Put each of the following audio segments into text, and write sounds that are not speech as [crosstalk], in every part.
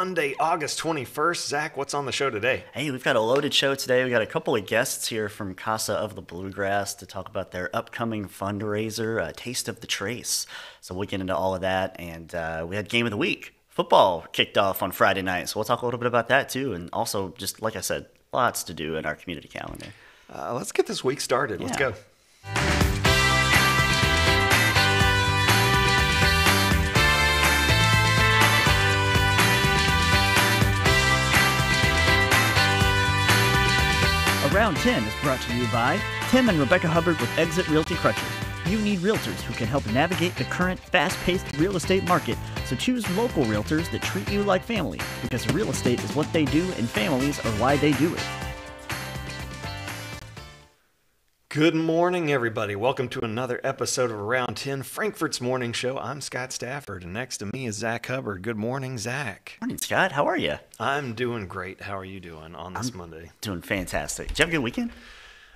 Monday, August 21st. Zach, what's on the show today? Hey, we've got a loaded show today. We got a couple of guests here from Casa of the Bluegrass to talk about their upcoming fundraiser, uh, Taste of the Trace. So we'll get into all of that. And uh, we had Game of the Week. Football kicked off on Friday night. So we'll talk a little bit about that too. And also, just like I said, lots to do in our community calendar. Uh, let's get this week started. Let's go. Around 10 is brought to you by Tim and Rebecca Hubbard with Exit Realty Crutcher. You need realtors who can help navigate the current fast paced real estate market, so choose local realtors that treat you like family because real estate is what they do and families are why they do it. Good morning, everybody. Welcome to another episode of Around 10, Frankfort's Morning Show. I'm Scott Stafford, and next to me is Zach Hubbard. Good morning, Zach. Morning, Scott. How are you? I'm doing great. How are you doing on this Monday? Doing fantastic. Did you have a good weekend?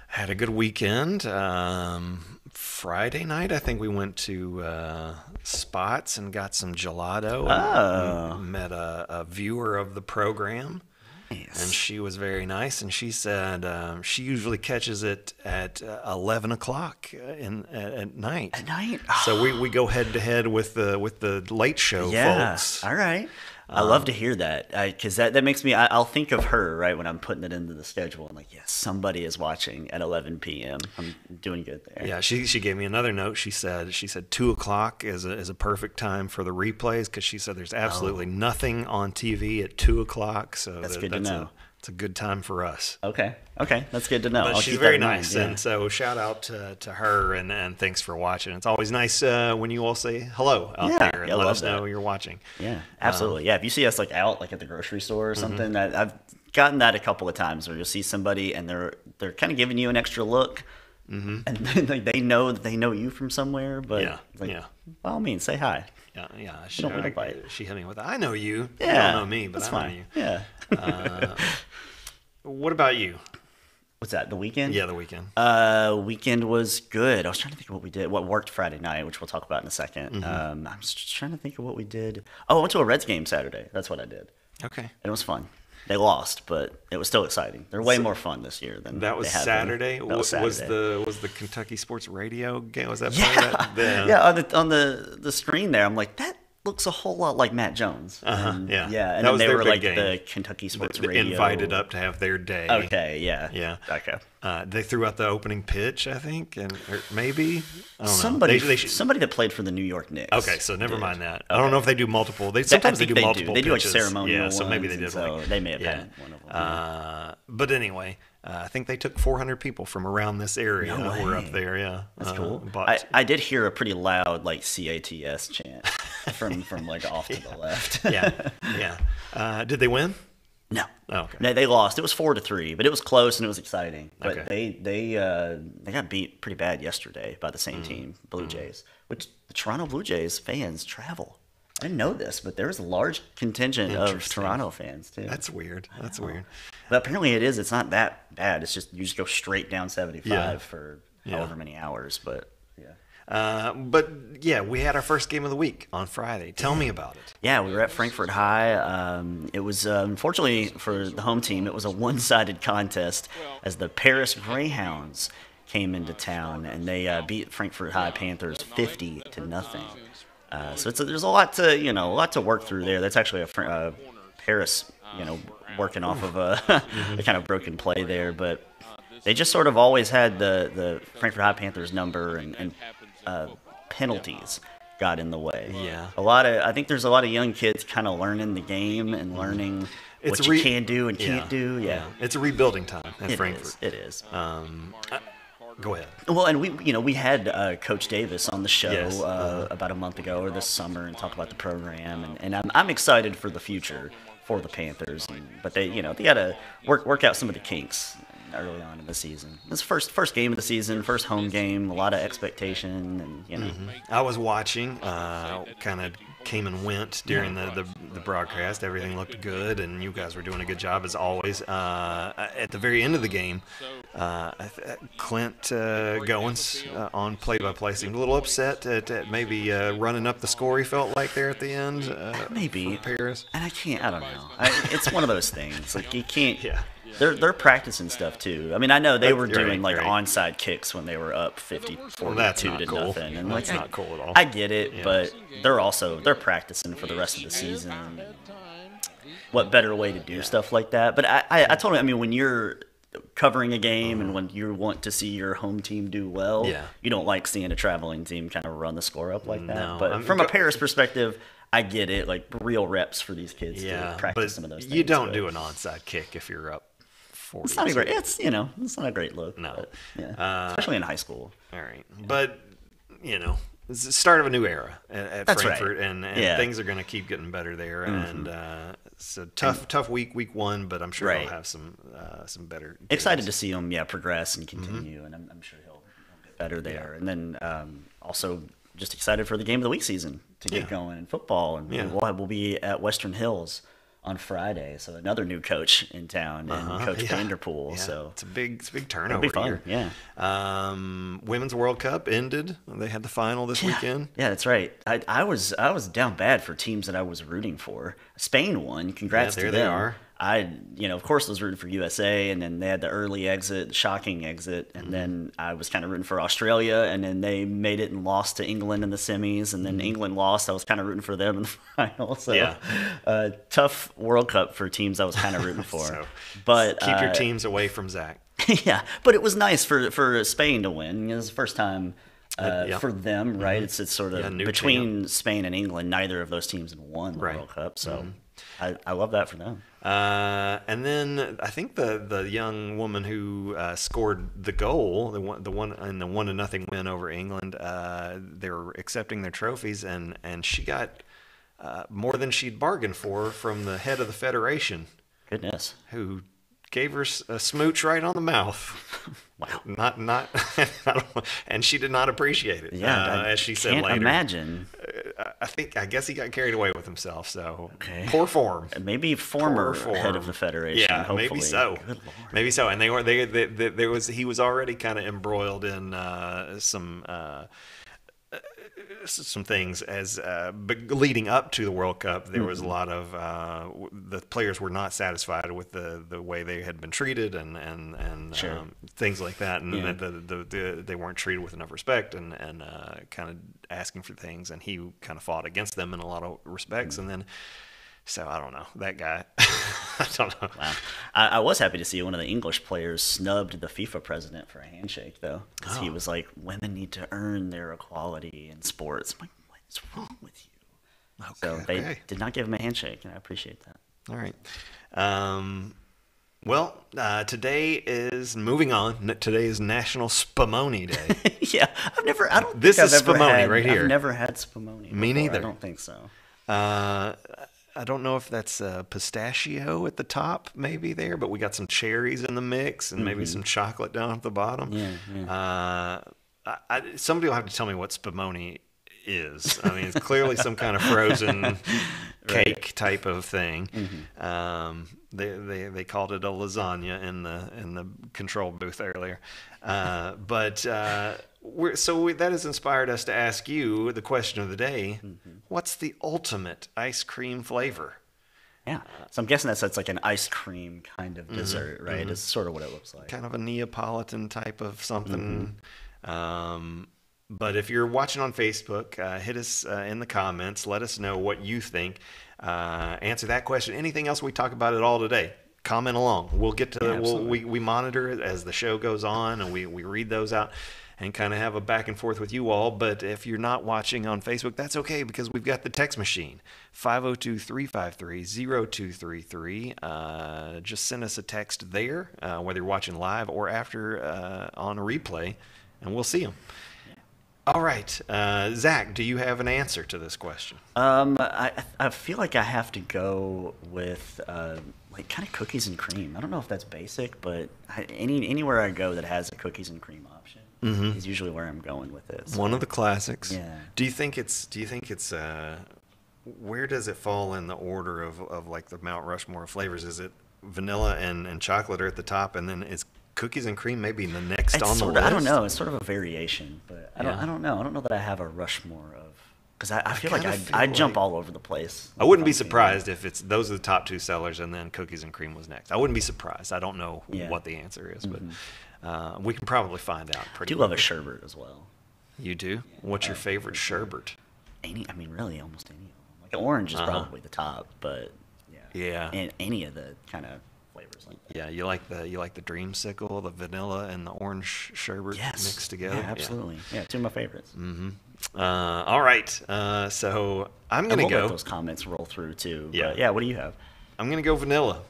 Had a good weekend. Um, Friday night, I think we went to uh, Spots and got some gelato. Oh. Met a, a viewer of the program. And she was very nice, and she said um, she usually catches it at uh, eleven o'clock uh, in at, at night. At night? So we, we go head to head with the with the late show Yeah. folks. All right. I love to um, hear that because that, that makes me, I, I'll think of her, right, when I'm putting it into the schedule. I'm like, yes, somebody is watching at 11 p.m. I'm doing good there. Yeah, she she gave me another note. She said she said two o'clock is a is a perfect time for the replays because she said there's oh. absolutely nothing on TV at two o'clock. So Oh. That's that- good to know. A, it's a good time for us. Okay. Okay. That's good to know. But I'll she's very that mind, nice, yeah. and so shout out to, to her and, and thanks for watching. It's always nice uh, when you all say hello out Yeah, there and yeah, let us know you're watching. Yeah, absolutely. yeah, if you see us like out like at the grocery store or Mm-hmm. something, that I've gotten that a couple of times where you'll see somebody and they're they're kind of giving you an extra look, and [laughs] then like, they know that they know you from somewhere, but Mm-hmm. Yeah, like, yeah. by all means, say hi. Yeah, yeah. She, don't want to bite. she hit me with, "I know you. Yeah, you don't know me, but I know fine. you." Yeah. What about you? What's that? The weekend? Yeah, the weekend. Uh, weekend was good. I was trying to think of what we did. What worked Friday night, which we'll talk about in a 2nd Mm-hmm. Um, I was just trying to think of what we did. Oh, I went to a Reds game Saturday. That's what I did. okay. And it was fun. They lost, but it was still exciting. They're way more fun this year than That was. Saturday. That Wa- was was the was the Kentucky Sports Radio game? Was that part of that? Yeah, [laughs] on the on the the screen there, I'm like, that looks a whole lot like Matt Jones. Uh-huh, And, yeah. yeah, and then they were like game. the Kentucky Sports the- Radio invited up to have their day. Okay, yeah, Yeah. okay. Uh, they threw out the opening pitch, I think, and or maybe I don't Somebody, know. They, they should, somebody that played for the New York Knicks. okay, so never did. mind that. I don't know if they do multiple. They sometimes they do they multiple. do. They do like ceremonial Yeah, so maybe they did and like they may have yeah. done one of them. Uh, but anyway, uh, I think they took 400 people from around this area. No who were up there. Yeah, That's Uh, cool. But I, I did hear a pretty loud like CATS chant [laughs] from from like off to the left. [laughs] yeah, yeah. Uh, did they win? No. Oh, okay. No, they lost. It was four to three, but it was close and it was exciting. But Okay. they they uh, they got beat pretty bad yesterday by the same Mm. team, Blue Jays. Which the Toronto Blue Jays fans travel. I didn't know this, but there's a large contingent of Toronto fans too. That's weird. That's weird. but apparently it is. It's not that bad. It's just you just go straight down 75 Yeah. for Yeah. however many hours. But. Uh, but yeah, we had our first game of the week on Friday. Tell me about it. Yeah, we were at Frankfort High. Um, it was uh, unfortunately for the home team, it was a one-sided contest as the Paris Greyhounds came into town and they uh, beat Frankfort High Panthers 50 to nothing. Uh, so it's a, there's a lot to you know a lot to work through there. That's actually a Fr- uh, Paris you know working off of a, [laughs] a kind of broken play there, but they just sort of always had the the Frankfort High Panthers number and, and uh, penalties got in the way. Yeah. a lot of I think there's a lot of young kids kind of learning the game and learning It's what re- you can do and can't do. Yeah, It's a rebuilding time at It Frankfort. is. It is. Um, uh, go ahead. Well, and we, you know, we had uh, Coach Davis on the show Yes. uh, about a month ago or this summer and talk about the program, and, and I'm, I'm excited for the future for the Panthers. And, but they, you know, they got to work work out some of the kinks early on in the season. It's the first first game of the season, first home game, a lot of expectation, and you know, I was watching, uh, kind of came and went during the, the, the broadcast. Everything looked good, and you guys were doing a good job as always. Uh, at the very end of the game, uh, Clint uh, Goins uh, on play-by-play seemed a little upset at, at maybe uh, running up the score. He felt like there at the end. Uh, Maybe. Paris. And I can't. I don't know. I, it's one of those things. Like you can't. [laughs] Yeah. They're they're practicing stuff too. I mean, I know they were doing like right. onside kicks when they were up 50 42 that's not to cool. nothing. And That's like, not cool at all. I get it, Yeah. but they're also they're practicing for the rest of the season. What better way to do stuff like that? But I, I, I told him. I mean, when you're covering a game and when you want to see your home team do well. Yeah. you don't like seeing a traveling team kind of run the score up like that. No, but I'm from a Paris perspective, I get it. Like real reps for these kids Yeah, to practice some of those. Things, you don't but do an onside kick if you're up 40. It's not a great. It's you know, it's not a great look. No. but, yeah, Uh, especially in high school. All right, but you know, it's the start of a new era at, at That's right. Frankfort, and, and Yeah. Mm-hmm. things are going to keep getting better there. And uh, it's a tough, tough week, week one, but I'm sure Right. they'll have some, uh, some better. Excited to see him, yeah, progress and Mm-hmm. continue, and I'm, I'm sure he'll, he'll get better there. And then um, also just excited for the game of the week season to get Yeah. going in football, and Yeah. we'll, we'll be at Western Hills on Friday, so another new coach in town, and Uh-huh, Coach [laughs] yeah. Vanderpool. Yeah, So it's a big, it's a big it'll turnover be fun. here. Yeah. Um, Women's World Cup ended. They had the final this weekend. Yeah, that's right. I, I was I was down bad for teams that I was rooting for. Spain won. Congrats Yeah, there to they them. are. I you know of course was rooting for USA, and then they had the early exit, shocking exit, and Mm-hmm. then I was kind of rooting for Australia, and then they made it and lost to England in the semis, and then England lost. I was kind of rooting for them in the [laughs] final. So Mm-hmm. Yeah. uh, tough World Cup for teams I was kind of rooting [laughs] for. So but keep your uh, teams away from Zach. [laughs] yeah, but it was nice for for Spain to win. It was the first time uh, yeah. for them, right? It's it's sort of Yeah, between Spain and England. Neither of those teams had won the Right. World Cup, so I, I love that for them. Uh, and then I think the the young woman who uh, scored the goal, the one the one in the one to nothing win over England, uh, they were accepting their trophies, and and she got uh, more than she'd bargained for from the head of the federation, Goodness, who gave her a smooch right on the mouth. [laughs] Wow. Not not, [laughs] and she did not appreciate it. yeah, uh, as she said later. imagine. I think I guess he got carried away with himself. So Okay. poor form. Maybe former Poor head of the federation. Yeah, hopefully. maybe so. Maybe so. And they were they, they, they there was he was already kind of embroiled in uh, some. Uh, some things as uh, but leading up to the World Cup, there Mm-hmm. was a lot of uh, the players were not satisfied with the, the way they had been treated and and and Sure. um, things like that, and Yeah. the, the, the, they weren't treated with enough respect and and uh, kind of asking for things, and he kind of fought against them in a lot of respects, and then. So I don't know that guy. [laughs] I don't know. Wow. I, I was happy to see one of the English players snubbed the FIFA president for a handshake, though, because he Oh. was like, "Women need to earn their equality in sports." I'm like, "What is wrong with you?" Okay, So they okay. did not give him a handshake, and I appreciate that. All right. Um, well, uh, today is moving on. N- Today is National Spumoni Day. [laughs] yeah, I've never. I don't. This think is I've Spumoni had- right here. I've never had spumoni. Me before. neither. I don't think so. uh, I don't know if that's uh, pistachio at the top, maybe there, but we got some cherries in the mix and maybe some chocolate down at the bottom. Mm-hmm. Yeah, Uh, I, I, somebody will have to tell me what spumoni is. I mean, it's clearly some kind of frozen [laughs] cake type of thing. Mm-hmm. Um, they, they they called it a lasagna in the in the control booth earlier, uh, but uh, we're, so we, that has inspired us to ask you the question of the day: Mm-hmm. What's the ultimate ice cream flavor? Yeah. So I'm guessing that's that's like an ice cream kind of dessert, right? It's sort of what it looks like. kind of a Neapolitan type of something. Um, but if you're watching on Facebook, uh, hit us uh, in the comments. Let us know what you think. Uh, answer that question. Anything else we talk about at all today? Comment along. We'll get to. Yeah, we'll, we we monitor it as the show goes on, and we we read those out. And kind of have a back and forth with you all. But if you're not watching on Facebook, that's okay because we've got the text machine 502 353 0233. Uh, Just send us a text there, uh, whether you're watching live or after uh, on a replay, and we'll see them. All right. Uh, Zach, do you have an answer to this question? Um, I I feel like I have to go with uh, like kind of cookies and cream. I don't know if that's basic, but I, any anywhere I go that has a cookies and cream option is usually where I'm going with it. So, One of the classics. Yeah. Do you think it's? Do you think it's? Uh, where does it fall in the order of, of like the Mount Rushmore flavors? Is it vanilla and, and chocolate are at the top, and then is cookies and cream maybe the next It's on the list. of, I don't know. It's sort of a variation, but I don't. Yeah. I don't know. I don't know that I have a Rushmore of because I, I feel like I'd, feel I'd jump all over the place. I wouldn't be if I'm being surprised if it's those are the top two sellers and then cookies and cream was next. I wouldn't be surprised. I don't know Yeah. Mm-hmm. what the answer is, but uh, we can probably find out I pretty. do love a sherbet as well. You do? What's your Uh, favorite sherbet? Any, I mean, really, almost any of them. Like orange is Uh-huh. probably the top, but yeah, Yeah. and any of the kind of flavors like that. Yeah, you like the you like the dreamsicle, the vanilla, and the orange sherbet Yes, mixed together. Yeah, absolutely. Yeah, two of my favorites. hmm Uh, all right. Uh, so I'm gonna go. let those comments roll through too. Yeah. but yeah. What do you have? I'm gonna go vanilla.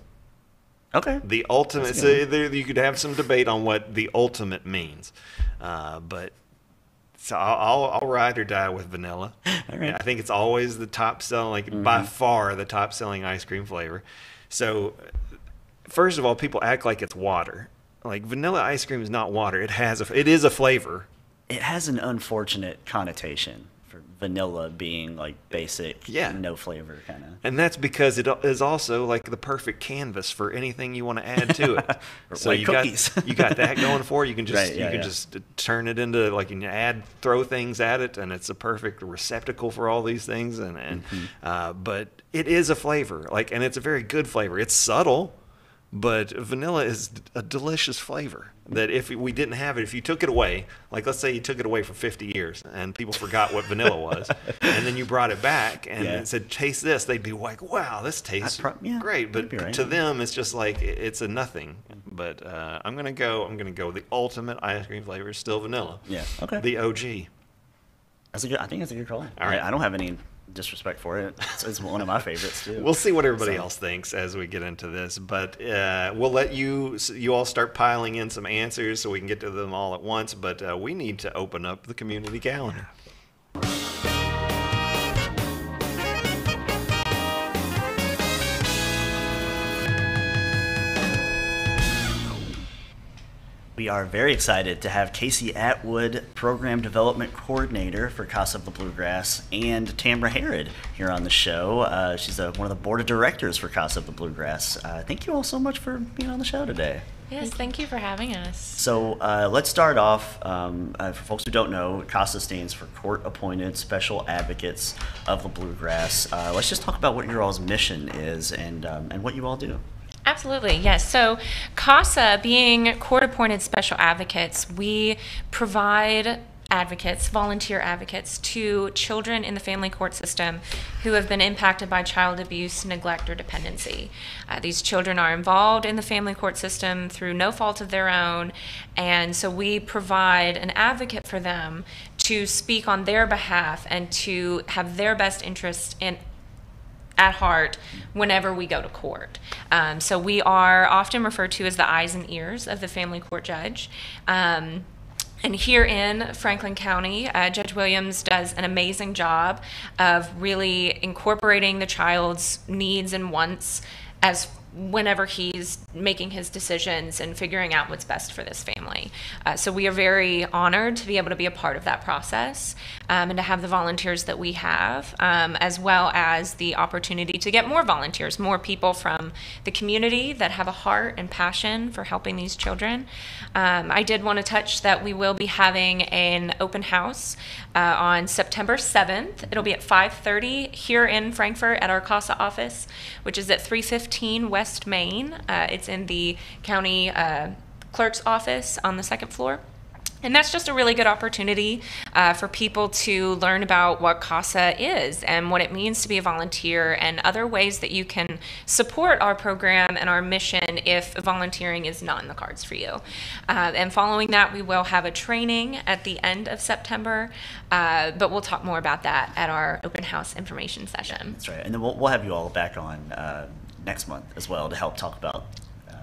Okay. The ultimate. So there, you could have some debate on what the ultimate means, uh, but so I'll, I'll I'll ride or die with vanilla. [laughs] All right. I think it's always the top selling, like by far the top selling ice cream flavor. So first of all, people act like it's water. Like vanilla ice cream is not water. It has a. It is a flavor. it has an unfortunate connotation vanilla being like basic, Yeah. no flavor kind of. And that's because it is also like the perfect canvas for anything you want to add to it. [laughs] Or like you cookies. got you got that [laughs] going for it. You can just Right, yeah, you can yeah. just turn it into like you can add throw things at it, and it's a perfect receptacle for all these things. And and Mm-hmm. uh, but it is a flavor, like, and it's a very good flavor. It's subtle, but vanilla is a delicious flavor. That if we didn't have it, if you took it away, like let's say you took it away for 50 years and people forgot what vanilla was, and then you brought it back and Yeah. said, "Taste this," they'd be like, "Wow, this tastes prob- yeah, great." But right. to them, it's just like it's a nothing. But uh, I'm gonna go. I'm gonna go. The ultimate ice cream flavor is still vanilla. Yeah. Okay. The OG. That's a good. I think that's a good call. All right. I, I don't have any disrespect for it. It's, it's one of my favorites too. We'll see what everybody So- else thinks as we get into this, but uh, we'll let you you all start piling in some answers so we can get to them all at once. But uh, we need to open up the community calendar. We are very excited to have Casey Atwood, Program Development Coordinator for Casa of the Bluegrass, and Tambra Harrod here on the show. Uh, she's uh one of the board of directors for Casa of the Bluegrass. Uh, thank you all so much for being on the show today. Yes, thank you for having us. So uh, let's start off. Um, uh, for folks who don't know, CASA stands for Court Appointed Special Advocates of the Bluegrass. Uh, let's just talk about what your all's mission is and um, and what you all do. Absolutely, yes. So, CASA, being court appointed special advocates, we provide advocates, volunteer advocates, to children in the family court system who have been impacted by child abuse, neglect, or dependency. Uh, these children are involved in the family court system through no fault of their own, and so we provide an advocate for them to speak on their behalf and to have their best interest in at heart whenever we go to court. Um, so we are often referred to as the eyes and ears of the family court judge. Um, and here in Franklin County, uh, Judge Williams does an amazing job of really incorporating the child's needs and wants as whenever he's making his decisions and figuring out what's best for this family. Uh, so we are very honored to be able to be a part of that process um, and to have the volunteers that we have, um, as well as the opportunity to get more volunteers, more people from the community that have a heart and passion for helping these children. Um, I did want to touch that we will be having an open house uh, on September 7th. It'll be at 5:30 here in Frankfort at our CASA office, which is at 315 West Main. Uh, it's in the county uh, clerk's office on the second floor. And that's just a really good opportunity uh, for people to learn about what CASA is and what it means to be a volunteer and other ways that you can support our program and our mission if volunteering is not in the cards for you. Uh, and following that, we will have a training at the end of September, uh, but we'll talk more about that at our open house information session. That's right. And then we'll, we'll have you all back on uh, next month as well to help talk about uh,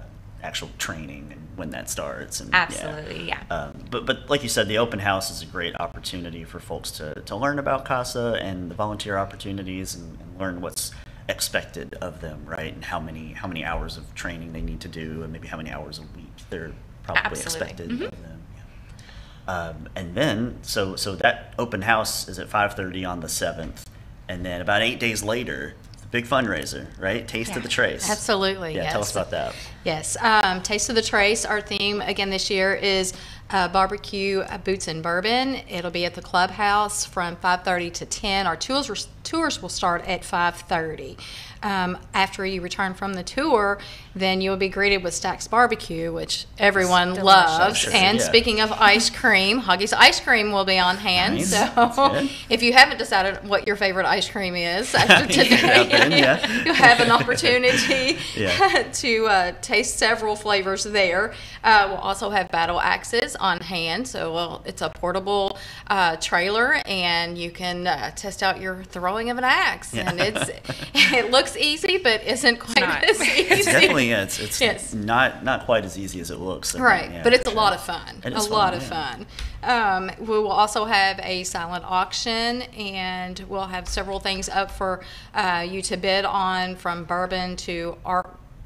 actual training and when that starts. And. Absolutely, yeah. Um, but, but like you said, the open house is a great opportunity for folks to, to learn about CASA and the volunteer opportunities and, and learn what's expected of them, right? And how many how many hours of training they need to do, and maybe how many hours a week they're probably Absolutely. expected Mhm. of them. Yeah. Um, and then, so so that open house is at 5:30 on the seventh, and then about eight days later, big fundraiser, right? Taste of the Trace. Absolutely, Yeah, tell us about that. Yes, um, Taste of the Trace. Our theme again this year is uh, barbecue uh, boots and bourbon. It'll be at the clubhouse from 5:30 to 10. Our tours tours will start at 5:30. Um, after you return from the tour, then you'll be greeted with Stack's Barbecue, which everyone loves. Sure, and yeah. speaking of ice cream, Huggies ice cream will be on hand. Nice. So [laughs] if you haven't decided what your favorite ice cream is after [laughs] You in, today, yeah. [laughs] you have an opportunity Yeah. to uh, taste several flavors there. Uh, we'll also have battle axes on hand, so well, it's a portable uh, trailer, and you can uh, test out your throwing of an axe. And it's [laughs] it looks easy, but isn't quite not. as [laughs] easy. It's definitely yeah, it's it's Yes. not not quite as easy as it looks. I think, Right, yeah, but it's for a lot of fun. It A fun, lot of fun. Um, we will also have a silent auction, and we'll have several things up for uh, you to bid on, from bourbon to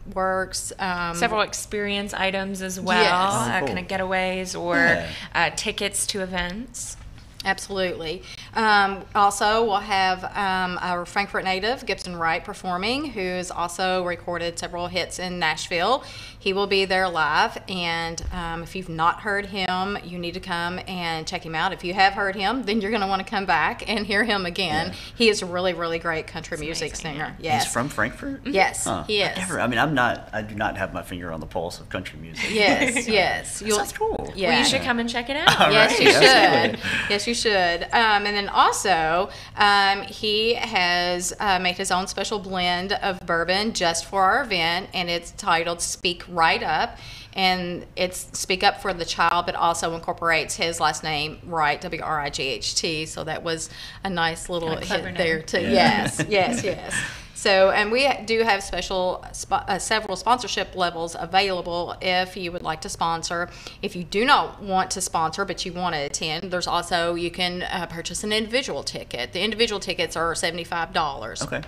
artworks. Um, Several experience items as well, Yes. uh, Oh, cool. kind of getaways or Yeah. uh, tickets to events. Absolutely. Um, also, we'll have um, our Frankfort native, Gibson Wright, performing, who's also recorded several hits in Nashville. He will be there live, and um, if you've not heard him, you need to come and check him out. If you have heard him, then you're going to want to come back and hear him again. He is a really, really great country music amazing, singer. yeah. Yes. He's from Frankfort. Yes, Huh. he I is. never- I mean, I'm not. I do not have my finger on the pulse of country music. Yes, [laughs] yes. You'll- sounds cool. Yeah. Well, you should come and check it [laughs] out. All Yes, right, you absolutely. should. Yes, you should. Um, and then also, um, he has uh, made his own special blend of bourbon just for our event, and it's titled "Speak Right Up." And it's speak up for the child, but also incorporates his last name, Wright, W R I G H T. So that was a nice little Kinda clever hit there too. Yeah. Yes, yes, yes. So, and we do have special, uh, several sponsorship levels available if you would like to sponsor. If you do not want to sponsor, but you want to attend, there's also, you can uh, purchase an individual ticket. The individual tickets are $75. Okay.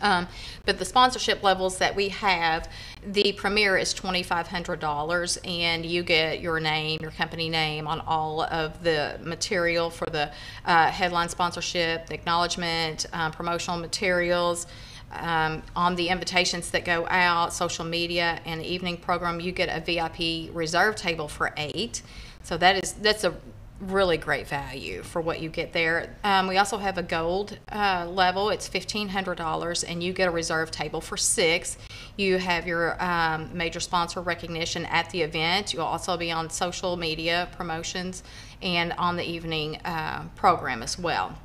Um, but the sponsorship levels that we have, the premiere is twenty five hundred dollars, and you get your name, your company name on all of the material for the uh, headline sponsorship, the acknowledgement, um, promotional materials. Um, on the invitations that go out, social media, and the evening program, you get a VIP reserve table for eight. So that is that's a really great value for what you get there. Um, we also have a gold uh, level. It's fifteen hundred dollars, and you get a reserve table for six. You have your um, major sponsor recognition at the event. You'll also be on social media promotions and on the evening uh, program as well.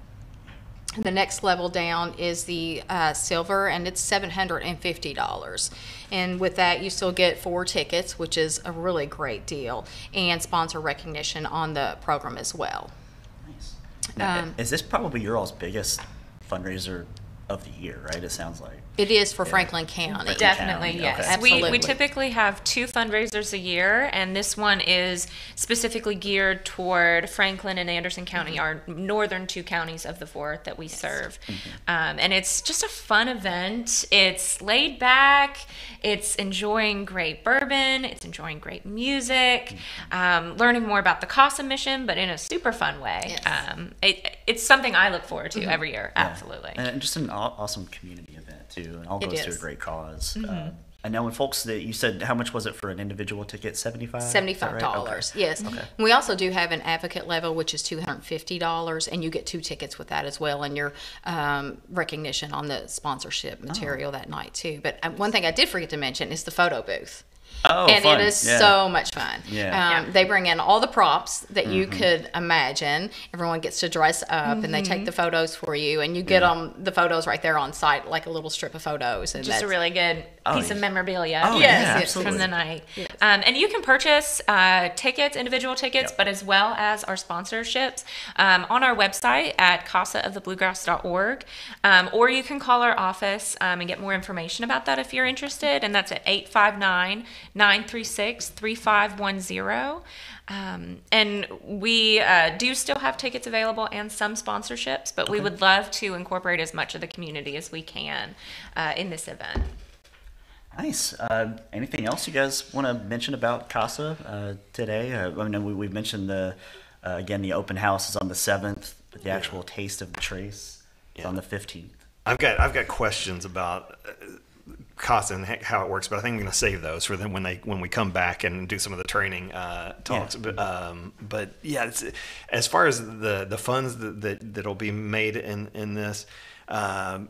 The next level down is the uh, silver, and it's seven hundred and fifty dollars. And with that, you still get four tickets, which is a really great deal, and sponsor recognition on the program as well. Nice. Now, Um, is this probably your all's biggest fundraiser of the year? Right. It sounds like. It is for Yeah. Franklin County. Definitely, County, yes. okay. We, we Absolutely. typically have two fundraisers a year, and this one is specifically geared toward Franklin and Anderson County, our northern two counties of the four that we serve. Um, and it's just a fun event. It's laid back, it's enjoying great bourbon, it's enjoying great music, um, learning more about the CASA mission, but in a super fun way. Yes. Um, it, it's something I look forward to every year, Yeah. absolutely. And just an aw- awesome community event too, and all It goes to a great cause. Mm-hmm. Um, I know when folks that you said how much was it for an individual ticket? Seventy five. Seventy-five dollars, yes. Okay. We also do have an advocate level, which is two hundred and fifty dollars, and you get two tickets with that as well, and your um, recognition on the sponsorship Oh. material that night too. But uh, one thing I did forget to mention is the photo booth. Oh, and fun. it is Yeah. so much fun. Yeah. Um, Yeah. They bring in all the props that you Mm-hmm. could imagine. Everyone gets to dress up, and they take the photos for you, and you get Yeah. them the photos right there on site, like a little strip of photos. And just a really good Oh, piece of memorabilia. Oh, Yes, yeah, yes, absolutely. from the night. Yes. Um, and you can purchase uh, tickets, individual tickets, Yep. but as well as our sponsorships um, on our website at casaofthebluegrass.org. Um, or you can call our office um, and get more information about that if you're interested. And that's at 859 936 3510. Um, and we uh, do still have tickets available and some sponsorships, but we would love to incorporate as much of the community as we can uh, in this event. Nice. Uh, anything else you guys want to mention about Casa uh, today? Uh, I mean, we, we've mentioned the uh, again the open house is on the seventh, but the actual taste of the trace is on the fifteenth. I've got I've got questions about uh, cost and how it works, but I think I'm going to save those for them when they when we come back and do some of the training uh, talks. But um, but yeah, it's, as far as the the funds that, that that'll be made in in this. Um,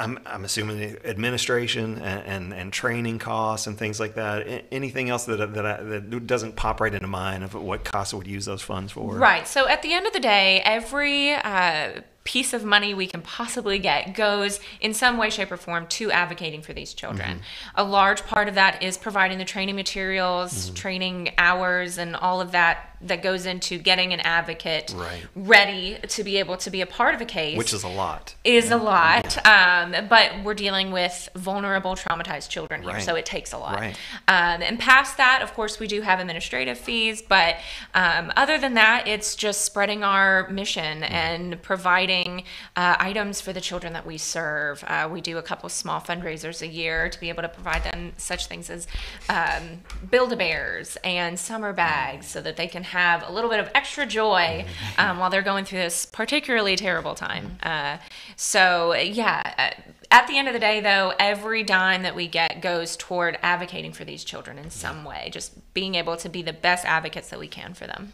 I'm, I'm assuming the administration and, and, and training costs and things like that. Anything else that, that, I, that doesn't pop right into mind of what CASA would use those funds for? Right. So at the end of the day, every uh, piece of money we can possibly get goes in some way, shape, or form to advocating for these children. Mm-hmm. A large part of that is providing the training materials, Mm-hmm. training hours, and all of that that goes into getting an advocate Right. ready to be able to be a part of a case Which is a lot. is a lot. Um, but we're dealing with vulnerable, traumatized children here, Right. so it takes a lot. Right. Um, and past that, of course, we do have administrative fees, but um, other than that, it's just spreading our mission Mm-hmm. and providing uh, items for the children that we serve. Uh, we do a couple small fundraisers a year to be able to provide them such things as um, Build-A-Bears and summer bags so that they can have a little bit of extra joy um, while they're going through this particularly terrible time. Uh, so, yeah. uh, At the end of the day, though, every dime that we get goes toward advocating for these children in some way, just being able to be the best advocates that we can for them.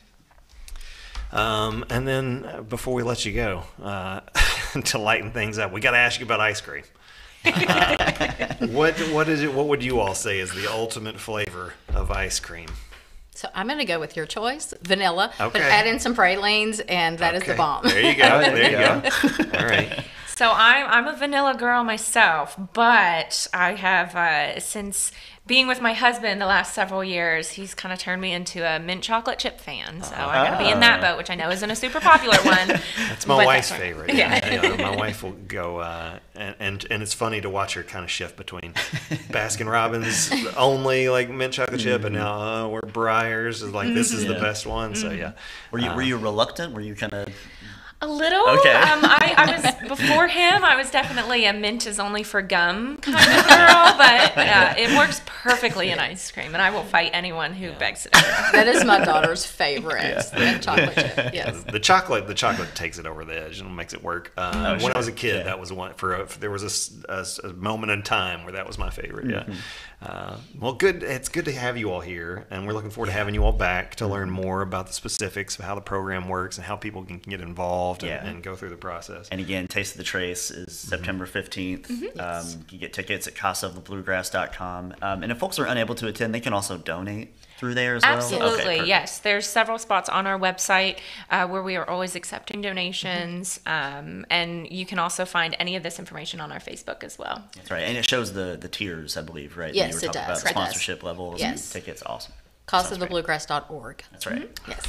Um, and then uh, before we let you go, uh, [laughs] to lighten things up, we got to ask you about ice cream. Uh, [laughs] what what is it? What would you all say is the ultimate flavor of ice cream? So I'm going to go with your choice, vanilla. But Okay. add in some pralines, and that is the Okay, bomb. There you go. [laughs] there you go. All right. So I'm I'm a vanilla girl myself, but I have uh, since being with my husband the last several years, he's kind of turned me into a mint chocolate chip fan. So I'm going to be in that ah. boat, which I know isn't a super popular one. [laughs] That's my wife's that's- favorite. Yeah. Yeah, my [laughs] wife will go, uh, and, and and it's funny to watch her kind of shift between Baskin Robbins [laughs] only like mint chocolate chip, and mm-hmm. now uh, we're Breyers is like this is the mm-hmm. best one. So mm-hmm. yeah, Were you were uh, you reluctant? Were you kind of A little. Okay. Um, I, I was [laughs] before him. I was definitely a mint is only for gum kind of girl, but uh, it works perfectly in ice cream, and I will fight anyone who begs it. that is my daughter's favorite, the chocolate chip. [laughs] Yes. the chocolate the chocolate takes it over the edge and makes it work. Uh, when Oh, sure. I was a kid, Yeah. that was one for a, there was a moment in time where that was my favorite. Yeah. Mm-hmm. Uh, well, good. It's good to have you all here, and we're looking forward to having you all back to learn Mm-hmm. more about the specifics of how the program works and how people can get involved and, Yeah. and go through the process. And again, Taste of the Trace is September 15th. Um, you get tickets at casaofthebluegrass.com. Um, and if folks are unable to attend, they can also donate through there as well. Absolutely, perfect. yes. There's several spots on our website uh, where we are always accepting donations, um, and you can also find any of this information on our Facebook as well. That's right. And it shows the, the tiers, I believe, right? that Yes, you were it talking does. About It does. sponsorship levels Yes. and tickets. Awesome. Causethebluegrass.org. That's right. Yes.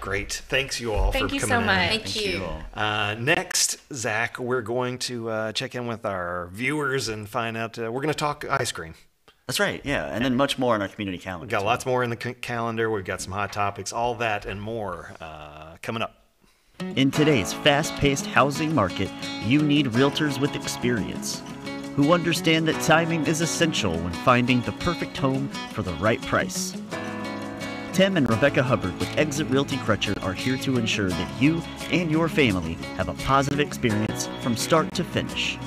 Great. Thanks you all Thank for you coming so in. much. Thank, Thank you. you all. Uh, next, Zach, we're going to uh, check in with our viewers and find out. Uh, we're going to talk ice cream. That's right. Yeah. And then much more on our community calendar. We've got as lots more in the c- calendar. We've got some hot topics, all that and more uh, coming up. In today's fast paced housing market, you need realtors with experience who understand that timing is essential when finding the perfect home for the right price. Tim and Rebecca Hubbard with Exit Realty Crutcher are here to ensure that you and your family have a positive experience from start to finish.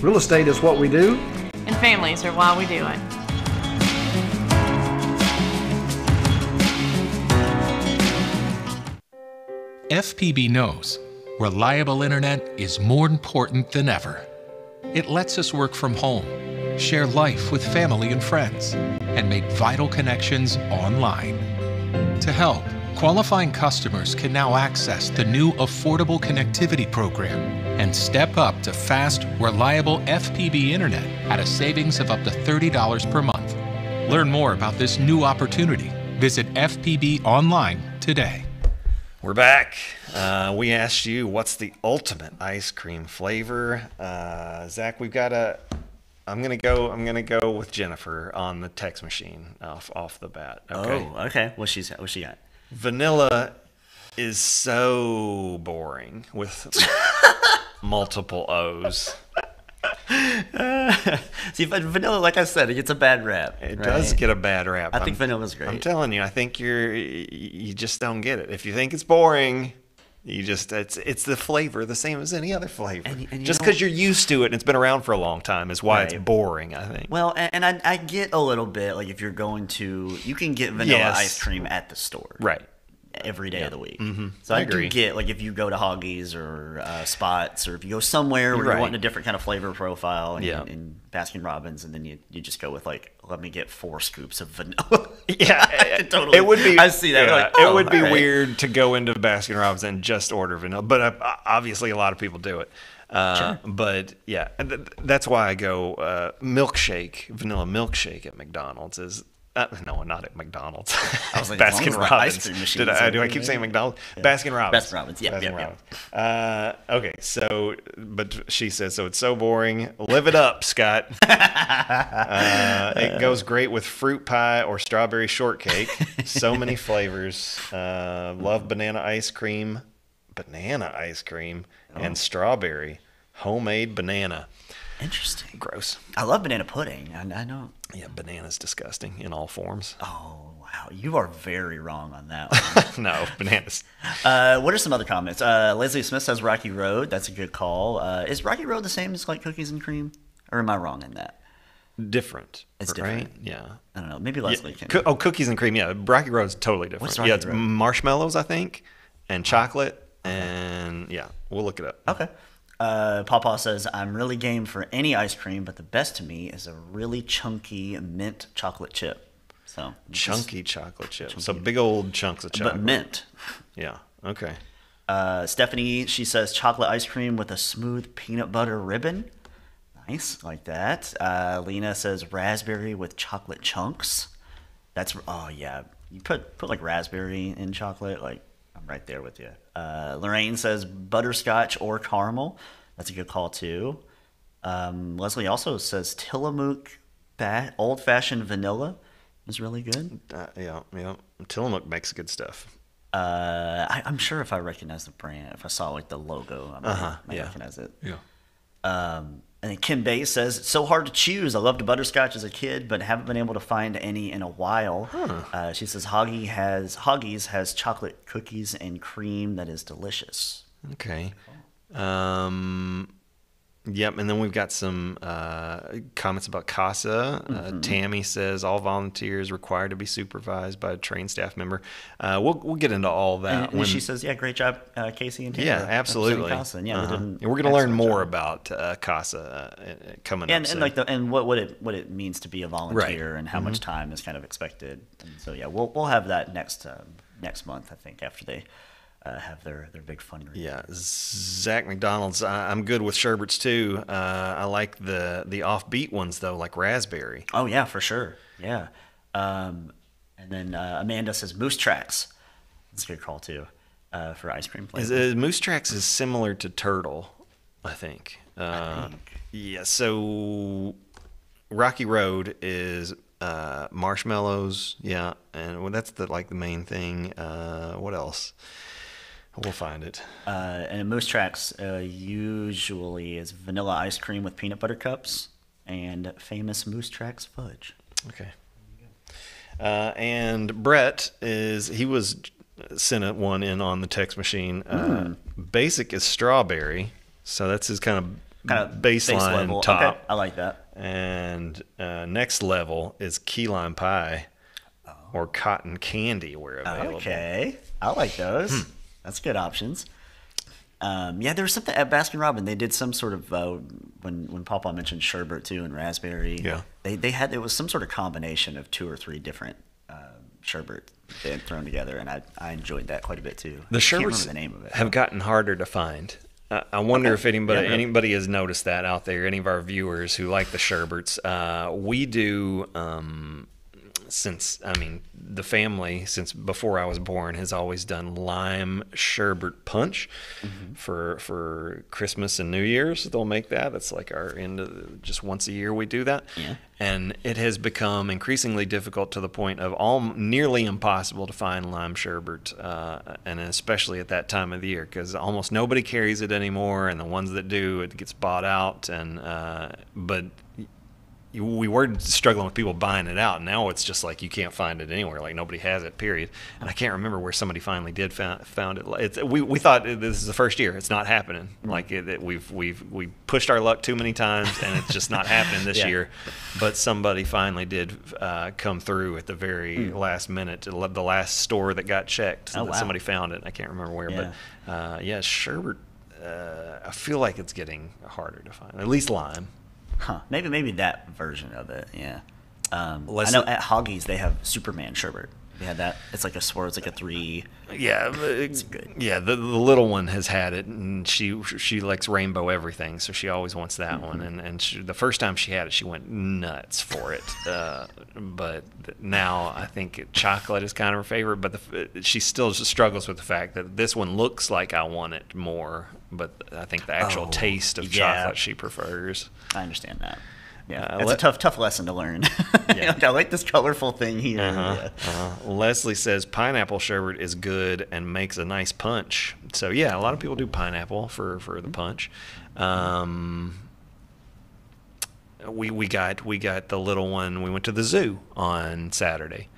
Real estate is what we do. And families are why we do it. FPB knows reliable internet is more important than ever. It lets us work from home, share life with family and friends, and make vital connections online. To help, qualifying customers can now access the new Affordable Connectivity Program and step up to fast, reliable FPB internet at a savings of up to $30 per month. Learn more about this new opportunity. Visit FPB online today. We're back. Uh, we asked you what's the ultimate ice cream flavor. Uh, Zach, we've got a. I'm gonna go. I'm gonna go with Jennifer on the text machine off off the bat. Okay. Oh, okay. What she's what she got? Vanilla is so boring with [laughs] multiple O's. [laughs] See, vanilla, like I said, it gets a bad rap. It right? does get a bad rap. I think vanilla's great. I'm telling you, I think you're you just don't get it. If you think it's boring, You just it's it's the flavor the same as any other flavor. And- and you just because you're used to it and it's been around for a long time is why it's boring. I think. Well, and, and I, I get a little bit like if you're going to, you can get vanilla Yes. ice cream at the store, right. Every day of the week. Mhm. So I I, agree. do get like if you go to Hoggies or uh, Spots or if you go somewhere where Right. you're wanting a different kind of flavor profile, and, Yeah. and Baskin Robbins, and then you, you just go with like, let me get four scoops of vanilla. [laughs] Yeah, totally. It would be. I see that. yeah, like, it oh, would be all right. weird to go into Baskin Robbins and just order vanilla, but uh, obviously a lot of people do it. Uh, But yeah, th- that's why I go uh, milkshake, vanilla milkshake at McDonald's is. Uh, no, not at McDonald's. I was like, [laughs] Baskin Robbins. ice cream machine Did I, do I keep saying McDonald's? Baskin Robbins. Baskin Robbins, yeah, Baskin yeah, yeah. Robbins. Uh, okay, so but she says so. It's so boring. Live it up, Scott. [laughs] Uh, it goes great with fruit pie or strawberry shortcake. so many [laughs] flavors. Uh, love banana ice cream, banana ice cream, Oh. and strawberry. Homemade banana. Interesting. Gross. I love banana pudding. I, I know. Yeah, banana's disgusting in all forms. Oh wow, you are very wrong on that. One. [laughs] no, bananas. [laughs] uh, what are some other comments? Uh, Leslie Smith says Rocky Road. That's a good call. Uh, is Rocky Road the same as like cookies and cream, or am I wrong in that? Different. It's right? different. Yeah. I don't know. Maybe Yeah, Leslie can. coo- oh, cookies and cream. Yeah, Rocky Road's totally different. What's Rocky yeah, it's Road? marshmallows, I think, and chocolate, and yeah, we'll look it up. Okay. Uh, Pawpaw says, I'm really game for any ice cream, but the best to me is a really chunky mint chocolate chip. So just- Chunky chocolate chips. So big old chunks of chocolate. but mint. Yeah. Okay. Uh, Stephanie, she says chocolate ice cream with a smooth peanut butter ribbon. Nice, like that. Uh, Lena says raspberry with chocolate chunks. That's oh yeah. You put put like raspberry in chocolate, like right there with you. Uh, Lorraine says butterscotch or caramel. That's a good call too. Um, Leslie also says Tillamook ba- old fashioned vanilla is really good. Uh, yeah. Yeah. Tillamook makes good stuff. Uh, I, I'm sure if I recognize the brand, if I saw like the logo, I might, Uh-huh, might yeah. recognize it. Yeah. Um, and then Kim Bay says it's so hard to choose. I loved butterscotch as a kid, but haven't been able to find any in a while. Uh, she says Hoggy has Hoggies has chocolate cookies and cream that is delicious. Okay. Um. Yep, and then we've got some uh, comments about CASA. Uh, Tammy says all volunteers required to be supervised by a trained staff member. Uh, we'll we'll get into all that. And, and when- she says, "Yeah, great job, uh, Casey and Taylor, yeah, absolutely. CASA." And yeah, Uh-huh. And we're going to learn more job. about uh, CASA uh, uh, coming and, up. and like the and what, what it what it means to be a volunteer and how much time is kind of expected. And so yeah, we'll we'll have that next um, next month, I think, after they uh, have their their big fundraiser. Yeah, Zach McDonald's. I, I'm good with sherbets too. Uh, I like the the offbeat ones though, like raspberry. Oh yeah, for sure. Yeah. Um, and then uh, Amanda says moose tracks. That's a good call too uh, for ice cream Is, uh, Moose Tracks is similar to Turtle, I think. Uh, Yeah. So Rocky Road is uh, marshmallows. Yeah, and well, that's the like the main thing. Uh, what else? We'll find it. Uh, and moose tracks uh, usually is vanilla ice cream with peanut butter cups and famous moose tracks fudge. Okay. Uh, and Brett is he was sent one in on the text machine. Uh, basic is strawberry, so that's his kind of Kind of baseline level. top. Okay, I like that. And uh, next level is key lime pie or cotton candy where available. Oh. Okay, I like those. Hmm. That's good options. Um, yeah, there was something at Baskin Robin. They did some sort of uh, when when Papa mentioned sherbet too and raspberry. Yeah. they they had it was some sort of combination of two or three different uh, sherbet they had thrown together, and I I enjoyed that quite a bit too. The sherbets the name of it. have gotten harder to find. Uh, I wonder Okay. if anybody Yeah. anybody has noticed that out there. Any of our viewers who like the sherbets, uh, we do. Um, since I mean the family since before I was born has always done lime sherbet punch Mm-hmm. for for Christmas and New Year's. They'll make that. That's like our end of just once a year we do that. Yeah. And it has become increasingly difficult to the point of all nearly impossible to find lime sherbet, uh, and especially at that time of the year because almost nobody carries it anymore, and the ones that do, it gets bought out. And uh, but we were struggling with people buying it out. Now it's just like you can't find it anywhere. Like nobody has it. Period. And I can't remember where somebody finally did found, found it. It's, we we thought this is the first year. It's not happening. Like it, it- we've we've we pushed our luck too many times, and it's just not happening this [laughs] Yeah. year. But somebody finally did uh, come through at the very last minute. The the last store that got checked. Oh, wow. Somebody found it. I can't remember where, but uh, yeah, Sherbert. Uh, I feel like it's getting harder to find. At least lime. Huh. Maybe maybe that version of it. Yeah. Um, I know at Hoggies they have Superman sherbet. They had that. It's like a swirl. It's like a three. Yeah, it's good. Yeah, the, the little one has had it, and she she likes rainbow everything, so she always wants that one. Mm-hmm. And and she, the first time she had it, she went nuts for it. Uh, but now I think chocolate is kind of her favorite. But the, she still struggles with the fact that this one looks like I want it more, but I think the actual Oh, taste of yeah. chocolate she prefers. I understand that. Yeah, Uh, that's let- a tough tough lesson to learn. [laughs] Yeah. Like, I like this colorful thing here. Uh-huh. Yeah. Uh, Leslie says pineapple sherbet is good and makes a nice punch. So yeah, a lot of people do pineapple for for the punch. Um, we we got we got the little one. We went to the zoo on Saturday.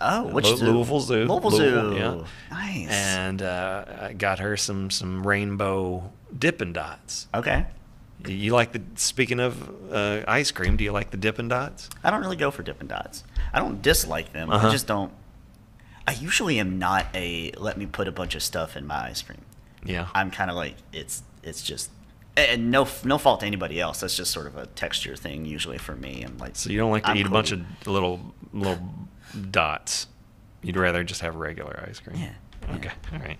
Oh, which Lou- zoo? Louisville Zoo. Louisville, Louisville, Zoo. yeah. Nice. And uh, I got her some some rainbow Dippin' Dots. okay. You like the speaking of uh, ice cream? Do you like the Dippin' Dots? I don't really go for Dippin' Dots. I don't dislike them. Uh-huh. I just don't. I usually am not a let me put a bunch of stuff in my ice cream. Yeah. I'm kind of like it's it's just and no no fault to anybody else. That's just sort of a texture thing usually for me. I'm like So you don't like to I'm eat a bunch of little little dots. You'd rather just have regular ice cream. Yeah, Okay. All right.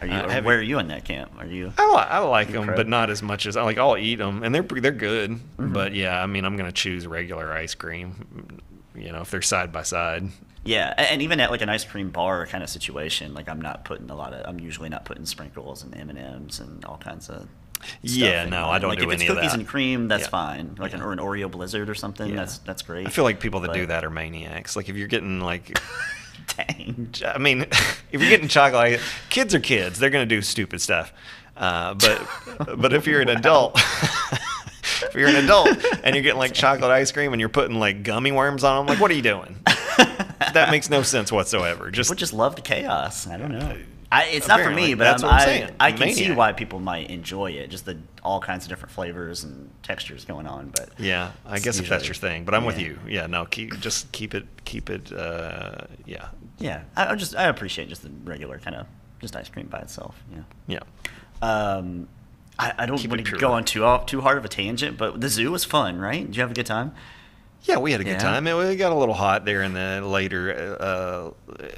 Are you? Uh, have where you- are you in that camp? Are you? I, li- I like them, crab? but not as much as I like. I'll eat them, and they're they're good. Mm-hmm. But yeah, I mean, I'm gonna choose regular ice cream. You know, if they're side by side. Yeah, and even at like an ice cream bar kind of situation, like I'm not putting a lot of. I'm usually not putting sprinkles and M and M's and all kinds of. Yeah, no. I don't like do if it's any of cookies and cream, that's Yeah. fine. Like an or an Oreo Blizzard or something. Yeah. That's that's great. I feel like people that do that are maniacs. Like if you're getting like, [laughs] Dang. I mean, [laughs] if you're getting chocolate, kids are kids. They're gonna do stupid stuff. Uh, but [laughs] but if you're an adult, if you're an adult and you're getting like chocolate ice cream and you're putting like gummy worms on them, like what are you doing? that makes no sense whatsoever. Just People just love the chaos. I don't know. I, it's not for me, but that's I'm, what I'm I, saying. I can see why people might enjoy it. Just the all kinds of different flavors and textures going on. But yeah, I guess if that's your thing. But I'm with you. Yeah, no, keep just keep it keep it. Uh, yeah, yeah, I, I just I appreciate just the regular kind of just ice cream by itself. Yeah. yeah. Um, I, I don't want to go on too off, too hard of a tangent, but the zoo was fun, right? Did you have a good time? Yeah, we had a good Yeah. time. It, it got a little hot there in the later uh,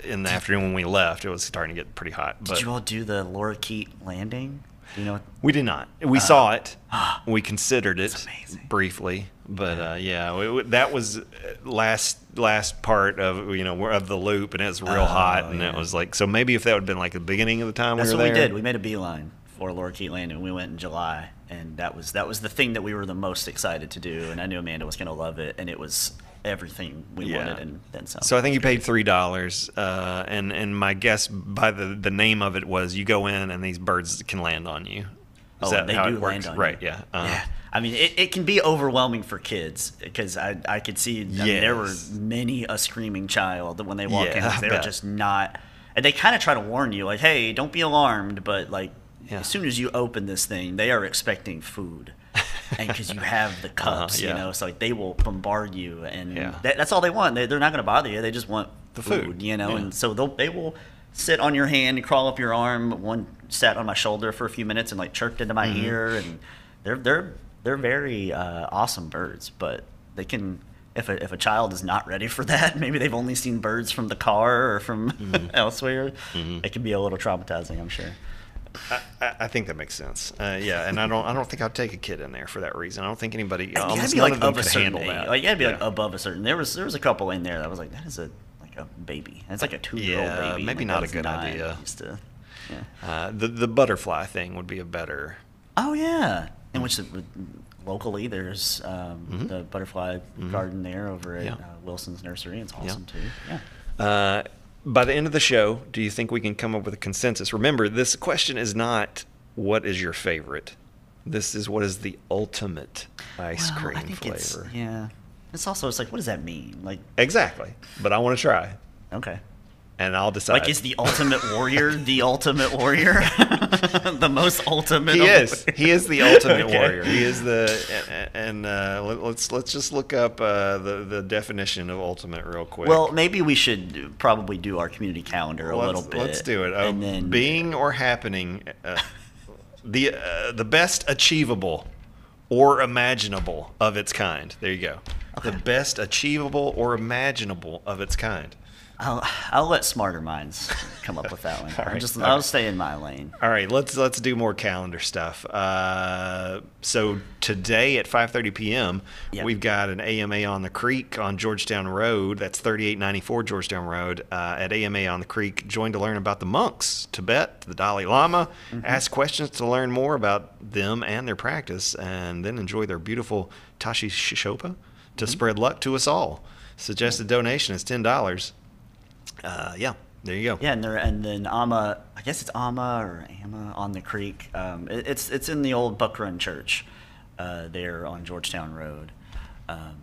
in the afternoon when we left. It was starting to get pretty hot. Did you all do the Laura lorikeet landing? Do you know what? we did not. We saw it. [gasps] We considered it briefly, but uh, yeah, we- that was uh, last last part of you know of the loop, and it was real hot, and it was like so maybe if that would have been like the beginning of the time That's we what were we did. We made a beeline for Laura lorikeet landing. We went in July, and that was that was the thing that we were the most excited to do. And I knew Amanda was going to love it, and it was everything we Yeah. wanted, and then some. So I think you paid three dollars, uh, and and my guess by the the name of it was you go in and these birds can land on you. Is oh, that they how do it works? land on right? you. Yeah. uh, yeah. I mean, it, it can be overwhelming for kids because I, I could see I mean, there were many a screaming child when they walk Yeah, in, they were bet. just not. And they kind of try to warn you, like, hey, don't be alarmed. But, like, Yeah. as soon as you open this thing, they are expecting food. and because you have the [laughs] cups, Uh-huh, yeah. you know, so like they will bombard you, and Yeah. that, that's all they want. They, they're not going to bother you. They just want The food, food, you know. And so they'll they will sit on your hand and crawl up your arm. One sat on my shoulder for a few minutes and like chirped into my Mm-hmm. ear, and they're they're they're very uh, awesome birds, but they can. If a, if a child is not ready for that, [laughs] maybe they've only seen birds from the car or from Mm-hmm. [laughs] elsewhere. It can be a little traumatizing, I'm sure. I, I- think that makes sense. Uh, yeah, and I don't I don't think I'd take a kid in there for that reason. I don't think anybody you gotta almost be none like of them could handle age. that. Like you gotta be like above a certain. There was there was a couple in there that was like that is a like a baby. That's like a two year old Yeah, baby. maybe Like, not a good nine. idea. Used to, yeah. Uh, the the butterfly thing would be a better. Oh yeah, in which the, locally there's um, the butterfly garden there over at Yeah. uh, Wilson's Nursery. It's awesome too. Yeah. By the end of the show, do you think we can come up with a consensus? Remember, this question is not what is your favorite. This is what is the ultimate ice Well, cream I think it's flavor. yeah. It's also it's like what does that mean? Like Exactly. But I want to try, okay. and I'll decide. Like is the ultimate warrior the ultimate warrior? [laughs] [laughs] the most ultimate he is. He is the ultimate Okay. warrior. He is the and, and uh, let, let's let's just look up uh, the the definition of ultimate real quick. Well, maybe we should probably do our community calendar a let's, little bit. Let's do it. And then being or happening, uh, the uh, the best achievable or imaginable of its kind. There you go. The best achievable or imaginable of its kind. I'll, I'll let smarter minds come up with that one. [laughs] All I'll just. I'll stay in my lane. All right, let's let's do more calendar stuff. Uh, so today at 5:30 p.m. Yep. we've got an AMA on the Creek on Georgetown Road. That's 3894 Georgetown Road. Uh, at AMA on the Creek, join to learn about the monks, Tibet, the Dalai Lama, ask questions to learn more about them and their practice, and then enjoy their beautiful Tashi Shishopa to spread luck to us all. Suggested donation is ten dollars. Uh, yeah, there you go. Yeah, and there and then Ama, I guess it's Ama or Ama on the creek. Um, it, it's it's in the old Buck Run Church, uh, there on Georgetown Road. Um,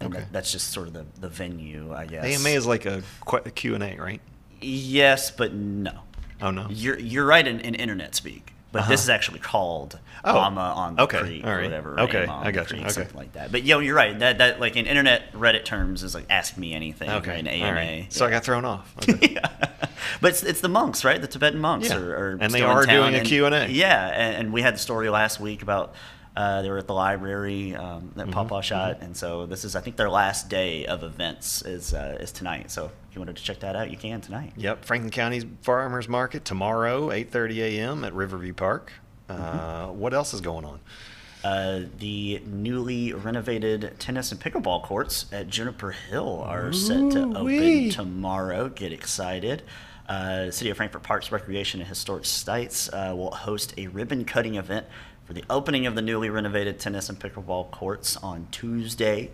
and Okay. that, that's just sort of the, the venue, I guess. AMA is like a, qu- a Q&A, right? yes, but no. Oh no. You're you're right in, in internet speak, but this is actually called Uh-huh. Oh, Amma on the okay, Creek or whatever. Okay, I got you, Creek, okay. something like that. But yo, you're right. That that like in internet Reddit terms is like ask me anything. Okay. In AMA. right. So I got thrown off. [laughs] Okay. But it's, it's the monks, right? The Tibetan monks Yeah. are, are And they are doing a and, Q&A. Yeah, and, and we had the story last week about uh, they were at the library um, that Mm-hmm, Papa shot, and so this is I think their last day of events is uh, is tonight. So if you wanted to check that out, you can tonight. Yep. Franklin County's Farmers Market tomorrow, 8:30 a.m. at Riverview Park. Uh, what else is going on? Uh, the newly renovated tennis and pickleball courts at Juniper Hill are set to open tomorrow. Get excited. Uh, City of Frankfort Parks Recreation and Historic Sites uh, will host a ribbon cutting event for the opening of the newly renovated tennis and pickleball courts on Tuesday.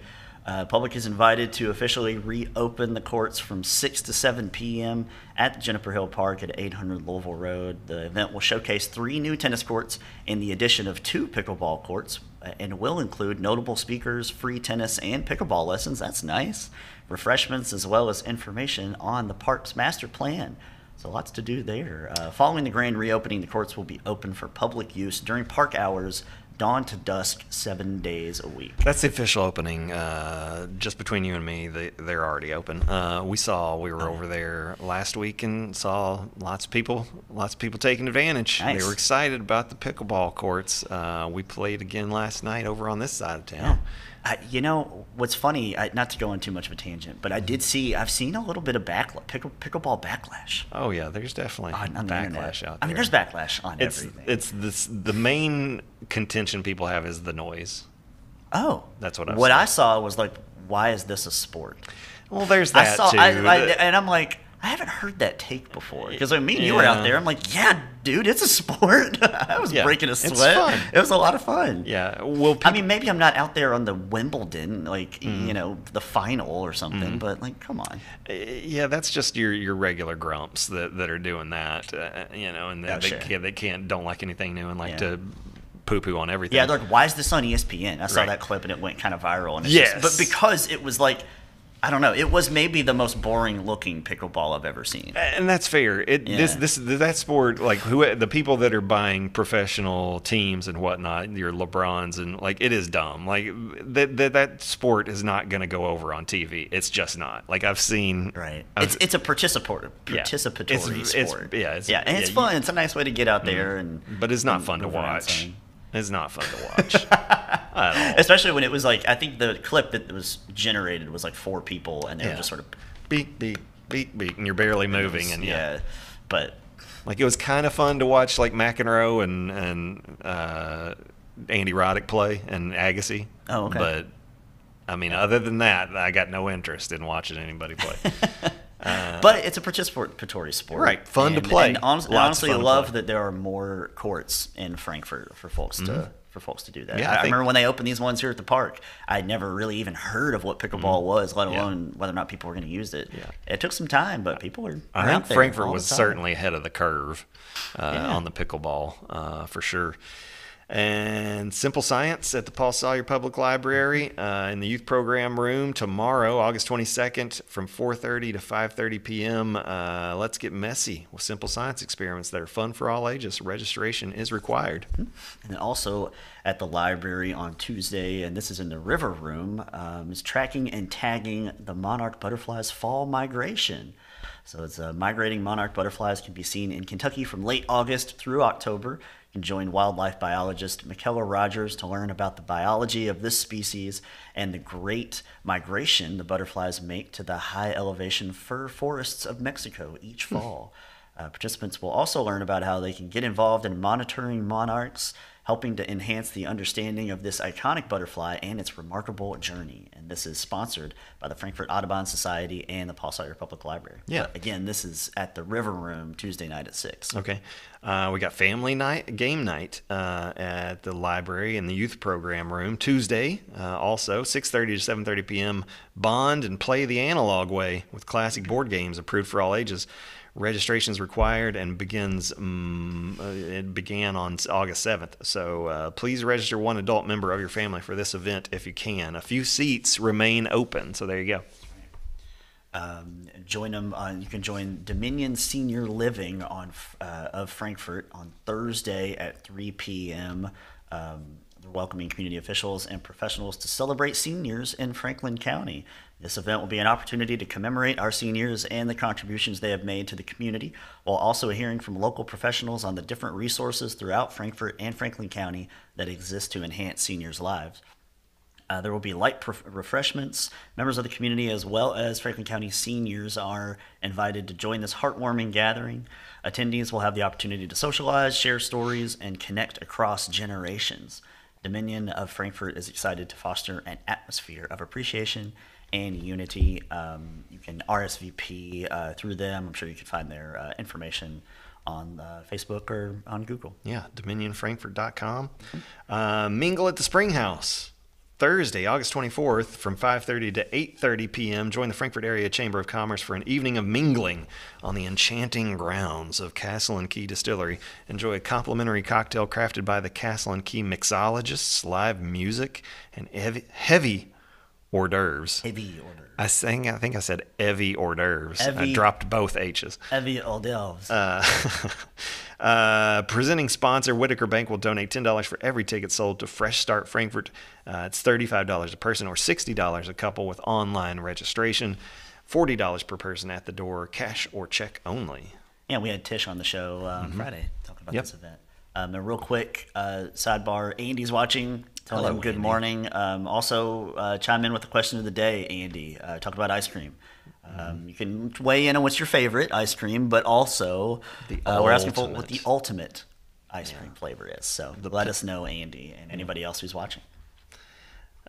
Uh, public is invited to officially reopen the courts from 6 to 7 p.m. at Juniper Hill Park at 800 Louisville Road. The event will showcase three new tennis courts and the addition of two pickleball courts uh, and will include notable speakers, free tennis, and pickleball lessons. That's nice. Refreshments as well as information on the park's master plan. So lots to do there. Uh, following the grand reopening, the courts will be open for public use during park hours, dawn to dusk, seven days a week. That's the official opening. Uh, just between you and me, they, they're already open. Uh, we saw we were over there last week and saw lots of people, lots of people taking advantage. Nice. They were excited about the pickleball courts. Uh, we played again last night over on this side of town. I, you know what's funny? I, not to go on too much of a tangent, but I did see. I've seen a little bit of backlash, pickle, pickleball backlash Oh yeah, there's definitely on, on backlash internet. out there. I mean, there's backlash on It's everything. it's this the main contention people have is the noise. oh, That's what I've what seen. I saw was like, why is this a sport? Well, there's I that saw, too. I, I, and I'm like, I haven't heard that take before because like, me and you were out there. I'm like, yeah, dude, it's a sport. [laughs] I was Yeah, breaking a sweat. fun. It was a lot of fun. yeah, well, I mean, maybe I'm not out there on the Wimbledon, like Mm-hmm. you know, the final or something, but like, come on. yeah, that's just your your regular grumps that, that are doing that, uh, you know, and they, Oh, they, sure. can't, they can't don't like anything new and like Yeah. to poo poo on everything. Yeah, they're like, why is this on ESPN? I saw Right. that clip and it went kind of viral. And it's Yes. just, but because it was like, I don't know, it was maybe the most boring looking pickleball I've ever seen. and that's fair. It this Yeah. this that sport like who the people that are buying professional teams and whatnot, your LeBrons and like it is dumb. Like that that that sport is not going to go over on TV. It's just not. Like I've seen Right. I've- It's it's a participatory Yeah. participatory It's- it's- sport. yeah, it's- yeah, and yeah, it's you- fun. It's a nice way to get out mm-hmm. there and. but it's not and fun to watch. It's not fun to watch [laughs] at all. Especially when it was like I think the clip that was generated was like four people and they were just sort of beep beep beep beep and you're barely moving, and yeah. yeah. But Like it was kind of fun to watch like McEnroe and and uh, Andy Roddick play and Agassi. Oh, okay. But I mean, other than that, I got no interest in watching anybody play. [laughs] but it's a participatory sport, Right, fun to play. And honest, of honestly, to love that there are more courts in Frankfort for folks to for folks to do that. Mm-hmm. Yeah, I I, I think- remember when they opened these ones here at the park. I'd never really even heard of what pickleball was, let Mm-hmm. Yeah. alone whether or not people were going to use it. Yeah. It took some time, but people are. I think Frankfort was certainly ahead of the curve uh, Yeah. on the pickleball uh, for sure. And Simple Science at the Paul Sawyier Public Library uh, in the youth program room tomorrow, August 22nd, from 4:30 to 5:30 p.m. Uh, let's get messy with simple science experiments that are fun for all ages. Registration is required. And also at the library on Tuesday, and this is in the River Room, um, is tracking and tagging the monarch butterflies' fall migration. So it's uh, migrating monarch butterflies can be seen in Kentucky from late August through October. Can join wildlife biologist Michaela Rogers to learn about the biology of this species and the great migration the butterflies make to the high elevation fir forests of Mexico each fall. Uh, participants will also learn about how they can get involved in monitoring monarchs, helping to enhance the understanding of this iconic butterfly and its remarkable journey. And this is sponsored by the Frankfort Audubon Society and the Paul Sawyier Public Library. Yeah. But again, this is at the River Room Tuesday night at 6. Okay. Uh, we got family night, game night uh, at the library in the youth program room Tuesday. Uh, also, 6:30 to 7:30 p.m. Bond and play the analog way with classic board games approved for all ages. Registration is required and begins. Um, it began on August 7th. So uh, please register one adult member of your family for this event if you can. A few seats remain open. So there you go. Um, join them. On, you can join Dominion Senior Living on uh, of Frankfort on Thursday at 3 p.m. Um, welcoming community officials and professionals to celebrate seniors in Franklin County. This event will be an opportunity to commemorate our seniors and the contributions they have made to the community, while also hearing from local professionals on the different resources throughout Frankfort and Franklin County that exist to enhance seniors' lives. Uh, there will be light refreshments. Members of the community, as well as Franklin County seniors, are invited to join this heartwarming gathering. Attendees will have the opportunity to socialize, share stories, and connect across generations. Dominion of Frankfort is excited to foster an atmosphere of appreciation and unity. Um, you can RSVP uh, through them. I'm sure you can find their uh, information on uh, Facebook or on Google. Yeah, dominionfrankfurt.com. Uh, mingle at the Spring House. Thursday, August 24th from 5:30 to 8:30 p.m. Join the Frankfort Area Chamber of Commerce for an evening of mingling on the enchanting grounds of Castle and Key Distillery. Enjoy a complimentary cocktail crafted by the Castle and Key mixologists, live music, and heavy, heavy hors d'oeuvres. Heavy order. I sang, I think I said heavy hors d'oeuvres. I dropped both H's. Heavy hors d'oeuvres. Uh, [laughs] uh, presenting sponsor Whitaker Bank will donate $10 for every ticket sold to Fresh Start Frankfort. Uh, it's $35 a person or $60 a couple with online registration. $40 per person at the door, cash or check only. Yeah, we had Tish on the show uh, on Friday talking about Yep. this event. Um, a real quick uh, sidebar: Andy's watching. Tell Hello, him good Andy. morning. Um, also, uh, chime in with the question of the day, Andy. Uh, talk about ice cream. Um, you can weigh in on what's your favorite ice cream, but also The uh, we're asking for what the ultimate. ultimate ice cream flavor is. So let us know, Andy, and anybody else who's watching.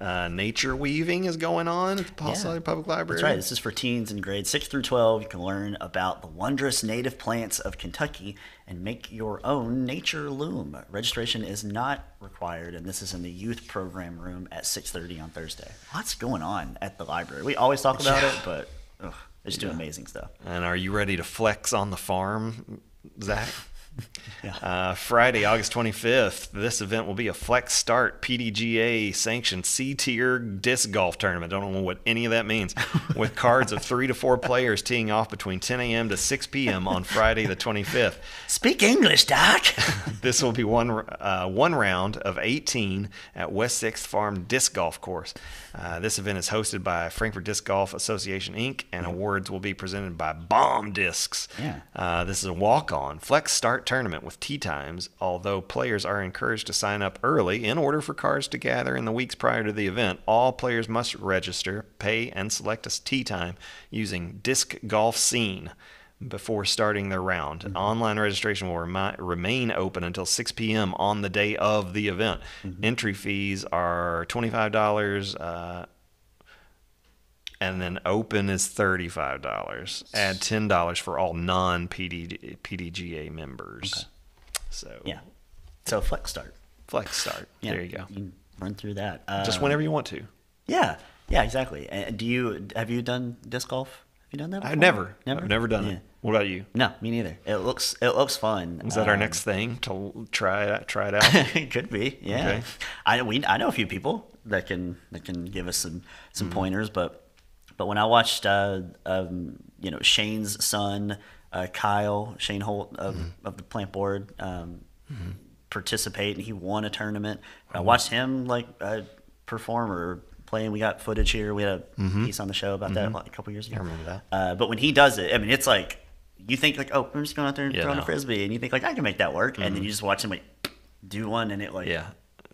Uh, nature weaving is going on at the Paul Yeah. Sawyier Public Library. That's right. This is for teens in grades 6 through 12. You can learn about the wondrous native plants of Kentucky and make your own nature loom. Registration is not required, and this is in the youth program room at 6.30 on Thursday. Lots going on at the library. We always talk about it, but ugh, they just do amazing stuff. And are you ready to flex on the farm, Zach? [laughs] Yeah. Uh, Friday, August 25th, this event will be a Flex Start PDGA sanctioned C tier disc golf tournament. Don't know what any of that means. [laughs] With cards of three to four players teeing off between 10 a.m. to 6 p.m. on Friday, the 25th. Speak English, Doc! [laughs] This will be one uh, one round of 18 at West Sixth Farm Disc Golf Course. Uh, this event is hosted by Frankfort Disc Golf Association Inc. and awards will be presented by Bomb Discs. Yeah. Uh, this is a walk-on flex start tournament with tee times. Although players are encouraged to sign up early in order for cards to gather in the weeks prior to the event, all players must register, pay, and select a tee time using Disc Golf Scene before starting their round. Online registration will remi- remain open until 6 p.m. on the day of the event. Entry fees are $25. Uh, and then open is $35. Add $10 for all non PDGA members. So, yeah. So Flex Start. flex start. Yeah, There you go. can run through that. Uh, Just whenever you want to. Yeah, yeah, exactly. Uh, do you have you done disc golf? Have you done that? I've before? never. I've never done it. What about you? No, me neither. It looks it looks fun. Is that our Um, next thing to try it try it out? it [laughs] could be, yeah. Okay. I we I know a few people that can that can give us some some Mm-hmm. pointers, but but when I watched uh, um, you know Shane's son uh, Kyle Shane Holt of Mm-hmm. of the plant board um, participate and he won a tournament. I watched him like uh, perform or play, and we got footage here. We had a piece on the show about that like, a couple years ago. Mm-hmm. I remember that. Uh, but when he does it, I mean, it's like you think like, oh, I'm just going out there and Yeah, throwing no. a frisbee, and you think like I can make that work, and then mm-hmm. you just watch him like do one, and it like Yeah.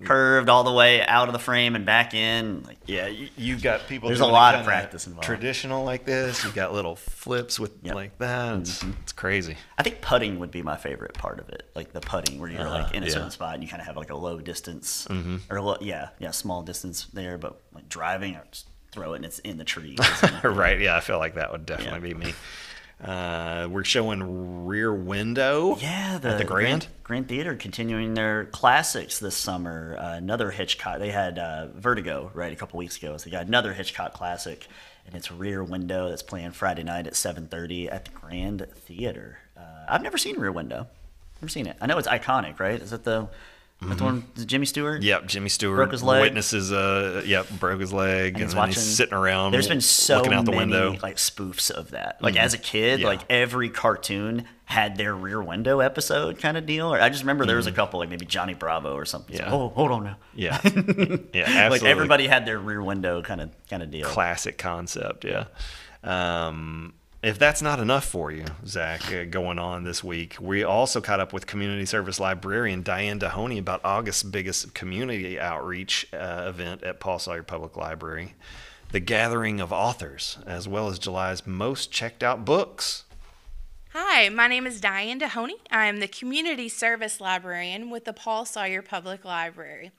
curved all the way out of the frame and back in. Like, Yeah, you, you've got people. There's a lot of practice involved. Traditional like this. You've got little flips with Yep. like that. It's, mm-hmm. it's crazy. I think putting would be my favorite part of it, like the putting where you're like in a uh-huh. yeah. certain spot and you kind of have like a low distance mm-hmm. or a lo- yeah, yeah, small distance there, but like driving, I just throw it and it's in the trees. [laughs] [laughs] right? Yeah, I feel like that would definitely be me. Uh, we're showing Rear Window. Yeah, the, at the Grand. Grand Theater continuing their classics this summer. Uh, another Hitchcock. They had uh, Vertigo right a couple weeks ago, so they got another Hitchcock classic, and it's Rear Window that's playing Friday night at 7:30 at the Grand Theater. Uh, I've never seen Rear Window. Never seen it. I know it's iconic, right? Is it the, the one? Jimmy Stewart? Yep, Jimmy Stewart Broke his leg. witnesses. Uh, yep, broke his leg, and, he's then he's watching- sitting around. There's been so looking out the many window. Mm-hmm. like spoofs of that. Like as a kid, Yeah. like every cartoon had their Rear Window episode kind of deal. Or I just remember there was a couple, like maybe Johnny Bravo or something. Mm-hmm. Yeah. like, oh, hold on now. Yeah, [laughs] yeah, absolutely. Like everybody had their Rear Window kind of kind of deal. classic concept. Yeah. Um, if that's not enough for you, Zach, uh, going on this week, we also caught up with community service librarian Diane Dahoney about August's biggest community outreach uh, event at Paul Sawyier Public Library, the Gathering of Authors, as well as July's most checked out books. Hi, my name is Diane Dahoney. I am the Community Service Librarian with the Paul Sawyier Public Library.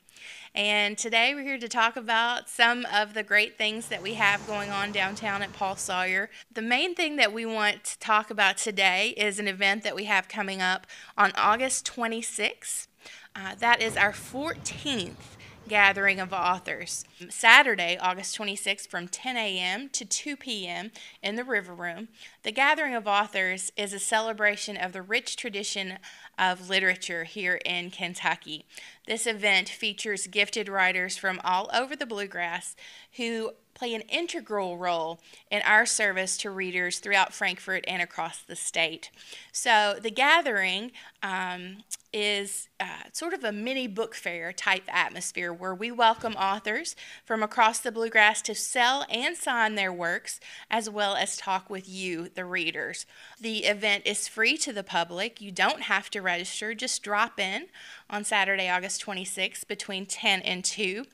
And today we're here to talk about some of the great things that we have going on downtown at Paul Sawyier. The main thing that we want to talk about today is an event that we have coming up on August 26th. Uh, that is our 14th gathering of authors. Saturday, August 26th, from 10 a.m. to 2 p.m. in the River Room. The Gathering of Authors is a celebration of the rich tradition of literature here in Kentucky. This event features gifted writers from all over the bluegrass who play an integral role in our service to readers throughout Frankfort and across the state. So, the gathering um, is uh, sort of a mini book fair type atmosphere where we welcome authors from across the bluegrass to sell and sign their works, as well as talk with you, the readers. The event is free to the public. You don't have to register, just drop in on Saturday, August 26th between 10 and 2.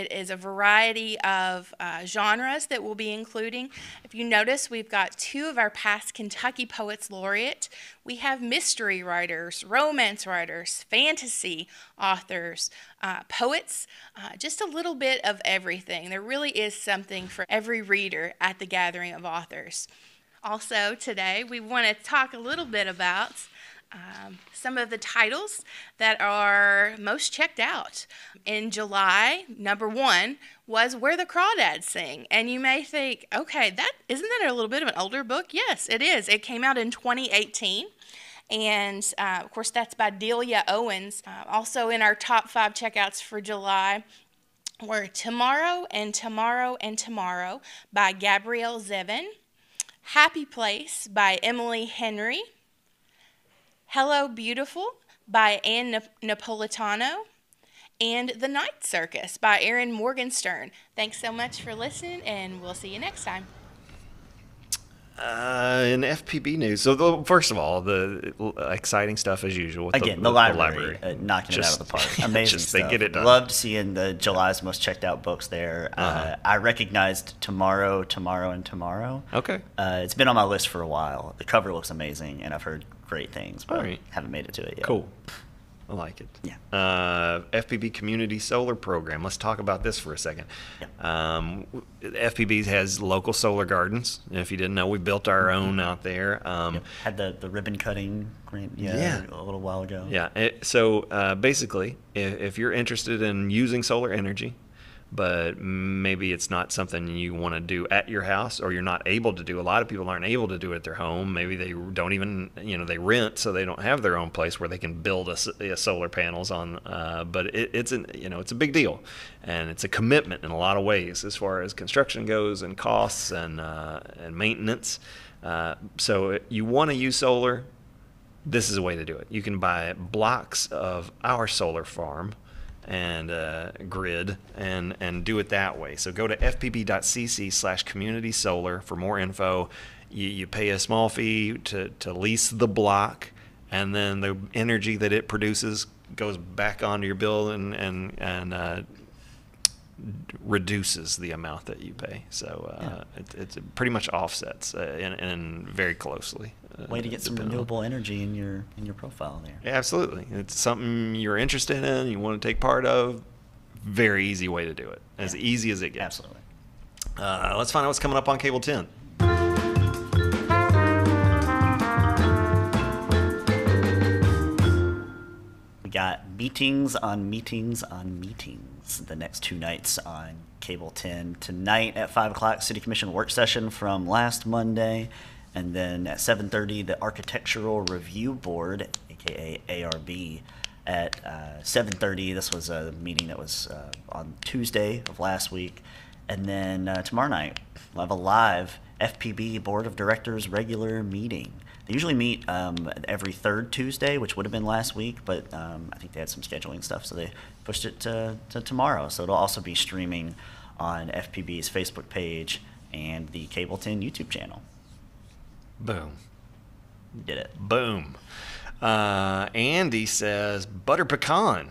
It is a variety of uh, genres that we'll be including. If you notice, we've got two of our past Kentucky Poets Laureate. We have mystery writers, romance writers, fantasy authors, uh, poets, uh, just a little bit of everything. There really is something for every reader at the Gathering of Authors. Also, today we want to talk a little bit about um, some of the titles that are most checked out. In July, number one was Where the Crawdads Sing. And you may think, okay, that isn't that a little bit of an older book? Yes, it is. It came out in 2018. And uh, of course, that's by Delia Owens. Uh, also, in our top five checkouts for July were Tomorrow and Tomorrow and Tomorrow by Gabrielle Zevin, Happy Place by Emily Henry, Hello Beautiful by Ann Nap- Napolitano, and The Night Circus by Erin Morgenstern. Thanks so much for listening, and we'll see you next time. Uh, in FPB news, so the, first of all, the exciting stuff as usual. With Again, the, the, library, Uh, knocking Just- it out of the park. [laughs] Amazing just stuff. they get it done. Loved seeing the July's most checked out books there. uh Uh-huh. I recognized Tomorrow, Tomorrow, and Tomorrow. Okay. Uh, it's been on my list for a while. The cover looks amazing, and I've heard great things, but right. haven't made it to it yet. Cool. I like it. Yeah. Uh, FPB Community Solar Program. Let's talk about this for a second. Um, FPB has local solar gardens. If you didn't know, we built our own out there. Um, Yep. Had the, the ribbon cutting grant yeah, Yeah. a little while ago. Yeah. So uh, basically, if, if you're interested in using solar energy, but maybe it's not something you want to do at your house or you're not able to do. A lot of people aren't able to do it at their home. Maybe they don't even, you know, they rent so they don't have their own place where they can build a solar panels on. Uh, but it, it's an, you know, it's a big deal, and it's a commitment in a lot of ways as far as construction goes and costs and uh, and maintenance. Uh, so you want to use solar this is a way to do it. You can buy blocks of our solar farm and uh, grid and and do it that way. So go to fpb.cc slash community solar for more info. You, you pay a small fee to, to lease the block, and then the energy that it produces goes back onto your bill and and and uh, reduces the amount that you pay. So uh, it, it's it pretty much offsets uh, and, and very closely. Uh, Way to get some renewable energy in your in your profile there. yeah, absolutely. It's something you're interested in, you want to take part of. Very easy way to do it. As Yeah. easy as it gets. Absolutely. Uh, let's find out what's coming up on Cable 10. We got meetings on meetings on meetings the next two nights on Cable 10. Tonight at 5 o'clock, City Commission work session from last Monday. And then at 7.30, the Architectural Review Board, aka ARB, at uh, 7.30. This was a meeting that was uh, on Tuesday of last week. And then uh, tomorrow night, we'll have a live FPB Board of Directors regular meeting. They usually meet um, every third Tuesday, which would have been last week, but um, I think they had some scheduling stuff, so they pushed it to, to tomorrow. So it'll also be streaming on FPB's Facebook page and the Cable 10 YouTube channel. Boom. Did it. Boom. Uh, Andy says butter pecan.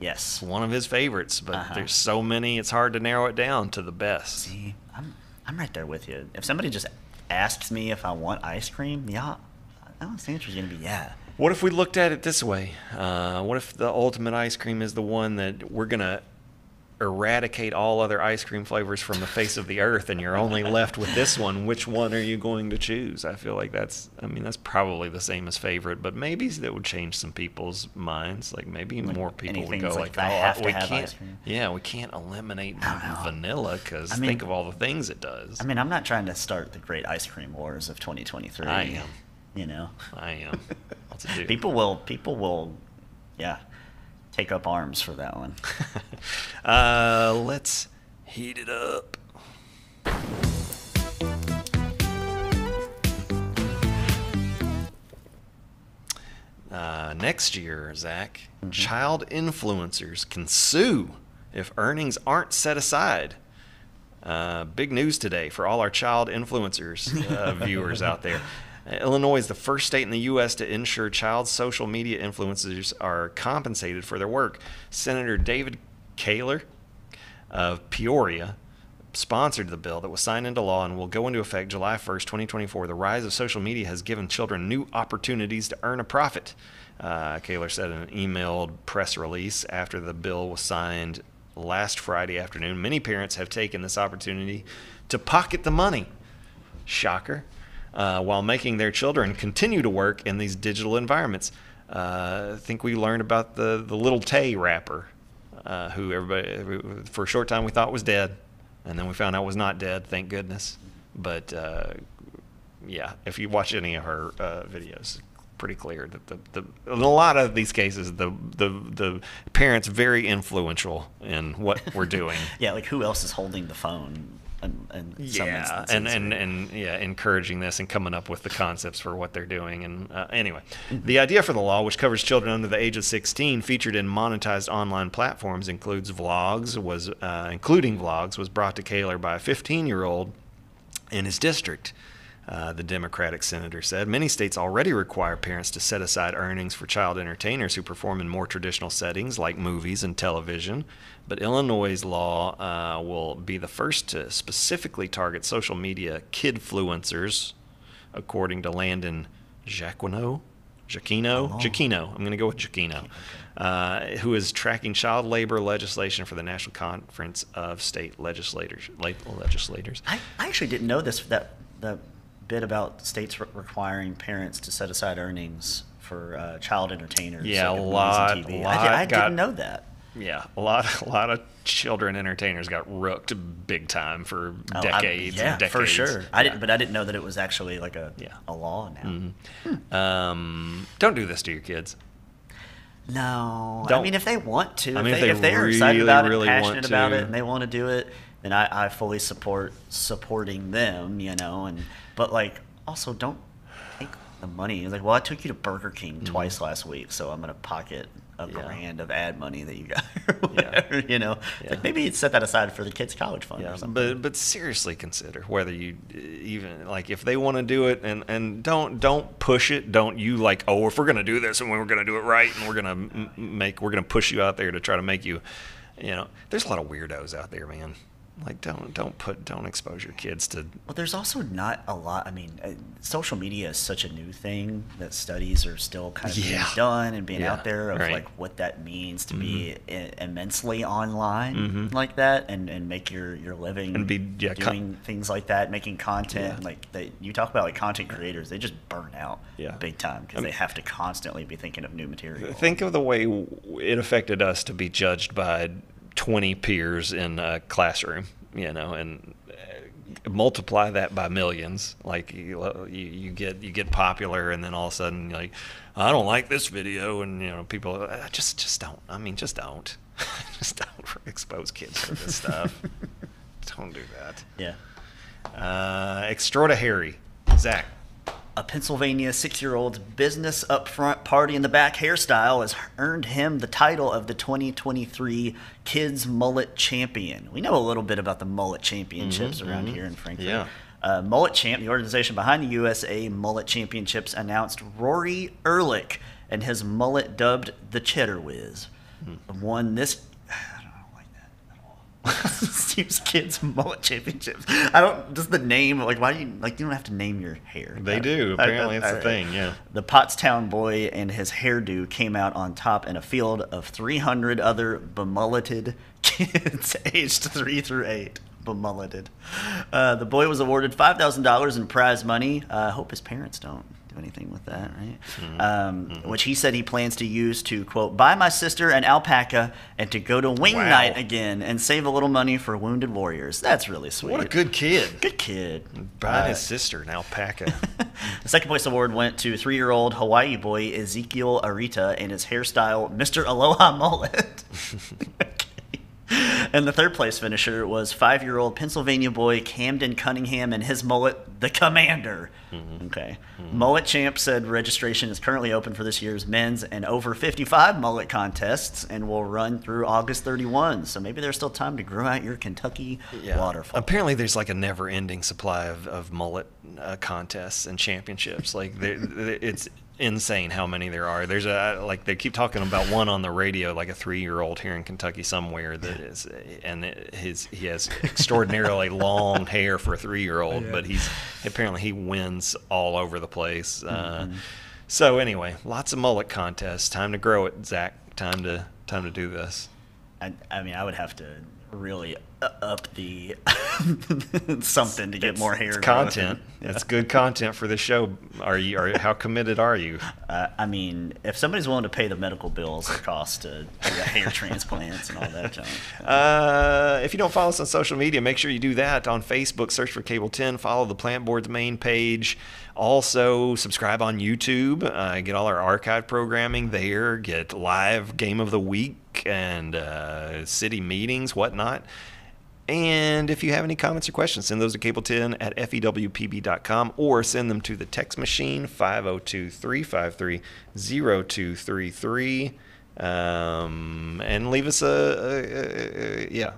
Yes. One of his favorites, but Uh-huh. there's so many, it's hard to narrow it down to the best. See, I'm, I'm right there with you. If somebody just asks me if I want ice cream, yeah, I don't think it's going to be yeah. What if we looked at it this way? Uh, what if the ultimate ice cream is the one that we're going to eradicate all other ice cream flavors from the face of the earth and you're only left with this one? Which one are you going to choose? I feel like that's, I mean, that's probably the same as favorite, but maybe that would change some people's minds. Like maybe Like more people would go like, like, I oh, to we can't, ice cream." yeah, we can't eliminate I vanilla because I mean- think of all the things it does. I mean, I'm not trying to start the great ice cream wars of 2023. I am. You know, I am. What's it do? [laughs] people will people will, yeah, take up arms for that one. [laughs] Uh, let's heat it up. Uh, next year, Zach, child influencers can sue if earnings aren't set aside. Uh, big news today for all our child influencers uh, [laughs] viewers out there. Illinois is the first state in the U.S. to ensure child social media influencers are compensated for their work. Senator David Koehler of Peoria sponsored the bill that was signed into law and will go into effect July 1st, 2024. The rise of social media has given children new opportunities to earn a profit. Uh, Koehler said in an emailed press release after the bill was signed last Friday afternoon. Many parents have taken this opportunity to pocket the money. Shocker. Uh, while making their children continue to work in these digital environments. Uh, I think we learned about the, the little Tay rapper, uh, who everybody, for a short time, we thought was dead. And then we found out was not dead, thank goodness. But uh, yeah, if you watch any of her uh, videos, pretty clear that the, the in a lot of these cases the the the parents very influential in what we're doing. [laughs] yeah, like who else is holding the phone? In some yeah, instances, and, and and yeah, encouraging this and coming up with the concepts for what they're doing. And uh, anyway, the idea for the law, which covers children under the age of 16, featured in monetized online platforms, includes vlogs, was uh, including vlogs, was brought to Koehler by a 15-year-old in his district. Uh, the Democratic senator said many states already require parents to set aside earnings for child entertainers who perform in more traditional settings like movies and television. But Illinois' law uh, will be the first to specifically target social media kidfluencers, according to Landon Jacquino. Jacquino, Oh. Jacquino. I'm going to go with Jacquino, uh, who is tracking child labor legislation for the National Conference of State Legislators. Legislators. I, I actually didn't know this that the bit about states re- requiring parents to set aside earnings for uh, child entertainers. Yeah, like a lot- and TV. lot I, I got- didn't know that. Yeah, a lot, [laughs] a lot of children entertainers got rooked big time for Oh, I- decades. yeah, and decades. for sure. I Yeah. didn't, but I didn't know that it was actually like a Yeah. a law now. Um, don't do this to your kids. No, I Don't. mean if they want to, I if, mean, if they, they if they're excited really, about it, really passionate about it, and they want to do it, then I, I fully support supporting them. You know, and but like also don't take the money. It's like, well, I took you to Burger King twice last week, so I'm gonna pocket a Mm-hmm. Yeah. grand of ad money that you got. [laughs] whatever, You know, It's like maybe set that aside for the kids' college fund Yeah, or something. but but seriously consider whether you uh, even like if they want to do it and and don't don't push it. Don't you like oh if we're gonna do this and we're gonna do it right and we're gonna m- make we're gonna push you out there to try to make you, you know. There's a lot of weirdos out there, man. Like don't don't put don't expose your kids to Well, there's also not a lot. I mean, uh, social media is such a new thing that studies are still kind of being done and being Yeah, out there of right. like what that means to be I- immensely online like that and, and make your, your living And be- yeah, doing things like that, making content Yeah. like that. You talk about like content creators, they just burn out Yeah. big time because I they have to constantly be thinking of new material. Think of the way it affected us to be judged by 20 peers in a classroom, you know, and uh, multiply that by millions. Like you, you, you get you get popular, and then all of a sudden, you're like, I don't like this video, and you know, people just just don't. I mean, just don't, [laughs] just don't [laughs] expose kids to this stuff. [laughs] don't do that. yeah. Uh, Extraorda Harry, Zach. A Pennsylvania six year old's business up front, party in the back hairstyle has earned him the title of the 2023 Kids Mullet Champion. We know a little bit about the mullet championships mm-hmm, around mm-hmm. here in Frankfort. Yeah. Uh, mullet Champ, the organization behind the USA Mullet Championships, announced Rory Ehrlich and his mullet dubbed the Cheddar Whiz. Hmm. Won this. I don't like that [laughs] Seems kids mullet championships. I don't. Just the name. Like, why do you like? You don't have to name your hair. They I- do. Apparently, I- it's a I- thing. Yeah. The Pottstown boy and his hairdo came out on top in a field of 300 other bemulleted [laughs] kids aged 3 through 8. Bemulleted. Uh, the boy was awarded $5,000 in prize money. Uh, I hope his parents don't do anything with that, right? Mm-hmm. Um, Which he said he plans to use to, quote, buy my sister an alpaca and to go to wing Wow. night again and save a little money for wounded warriors. That's really sweet. What a good kid. Good kid. Buying Uh, his sister an alpaca. [laughs] the second place award went to three year old Hawaii boy Ezekiel Arita and his hairstyle, Mr. Aloha Mullet. [laughs] [laughs] [laughs] And the third place finisher was five year old Pennsylvania boy Camden Cunningham and his mullet, the Commander. Okay. Mullet Champ said registration is currently open for this year's men's and over 55 mullet contests and will run through August 31. So maybe there's still time to grow out your Kentucky waterfall. Apparently, there's like a never-ending supply of, of mullet uh, contests and championships. Like, it's insane how many there are. There's a like they keep talking about one on the radio, like a three-year-old here in Kentucky somewhere that is, and his he has extraordinarily [laughs] long hair for a three-year-old, but he's apparently he wins all over the place. Uh, so anyway, lots of mullet contests. Time to grow it, Zach. Time to time to do this. I, I mean, I would have to really u- up the [laughs] something to get more hair. It's content. Yeah. It's good content for the show. Are you? Are how committed are you? Uh, I mean, if somebody's willing to pay the medical bills it costs to do hair transplants and all that junk. [laughs] Uh, if you don't follow us on social media, make sure you do that on Facebook. Search for Cable 10. Follow the Plant Board's main page. Also, subscribe on YouTube. Uh, get all our archive programming there. Get live game of the week and uh, city meetings, whatnot. And if you have any comments or questions, send those to cable10 at fewpb.com or send them to the text machine 502 353 0233. Um, and leave us a, a, a, a yeah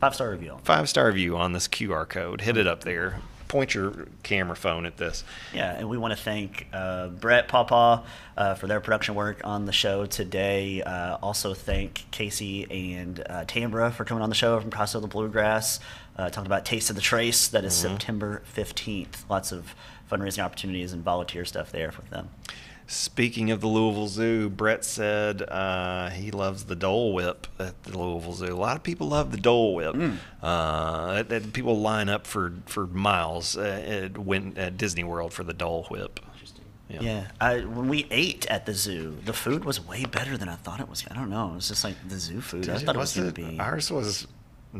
Five star review. five star review on this QR code. Hit it up there. Point your camera phone at this. Yeah, and we want to thank uh, Brett Pawpaw uh, for their production work on the show today. Uh, also thank Casey and uh, Tambra for coming on the show from CASA of the Bluegrass. Uh, talking about Taste of the Trace. That is September 15th. Lots of fundraising opportunities and volunteer stuff there with them. Speaking of the Louisville Zoo, Brett said uh, he loves the Dole Whip at the Louisville Zoo. A lot of people love the Dole Whip. Uh, that- that people line up for, for miles uh, at, when, at Disney World for the Dole Whip. Interesting. Yeah, I, when we ate at the zoo, the food was way better than I thought it was. I don't know. It was just like the zoo food. I thought it was going to be. Ours was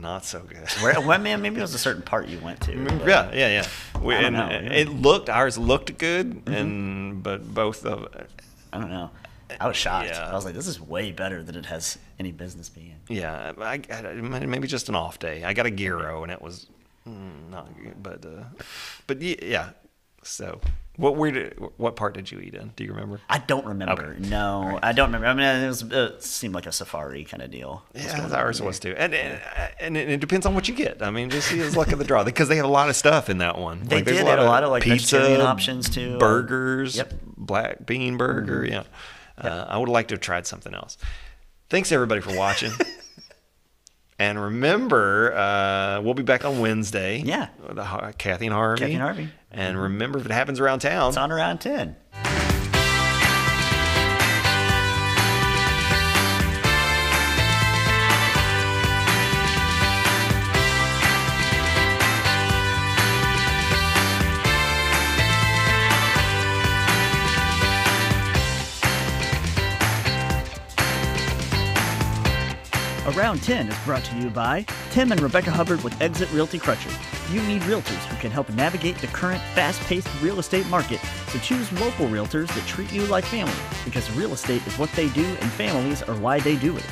not so good. Where, well, man, maybe it was a certain part you went to. [laughs] yeah, yeah, yeah. We, I don't know, yeah. It looked ours looked good, and but both of I don't know. I was shocked. Yeah. I was like, this is way better than it has any business being. yeah, I, I, maybe just an off day. I got a gyro, and it was mm, not good, but uh, but yeah. So what where did what part did you eat in? Do you remember? I don't remember. Okay. No, I don't remember. I mean, it, was, it seemed like a safari kind of deal. Yeah, ours was too, and and, and it, depends on what you get. I mean, just see his luck of the draw because they have a lot of stuff in that one. They there's did. They had a lot of, like, pizza options, too. burgers, Yep. black bean burger. Yeah, Uh, I would like to have tried something else. Thanks everybody for watching. [laughs] and remember, uh, we'll be back on Wednesday. Yeah. with, Kathy and Harvey. Kathy and Harvey. And remember, if it happens around town, It's on around 10. Around 10 is brought to you by Tim and Rebecca Hubbard with Exit Realty Crutcher. You need realtors who can help navigate the current fast paced real estate market, so choose local realtors that treat you like family because real estate is what they do and families are why they do it.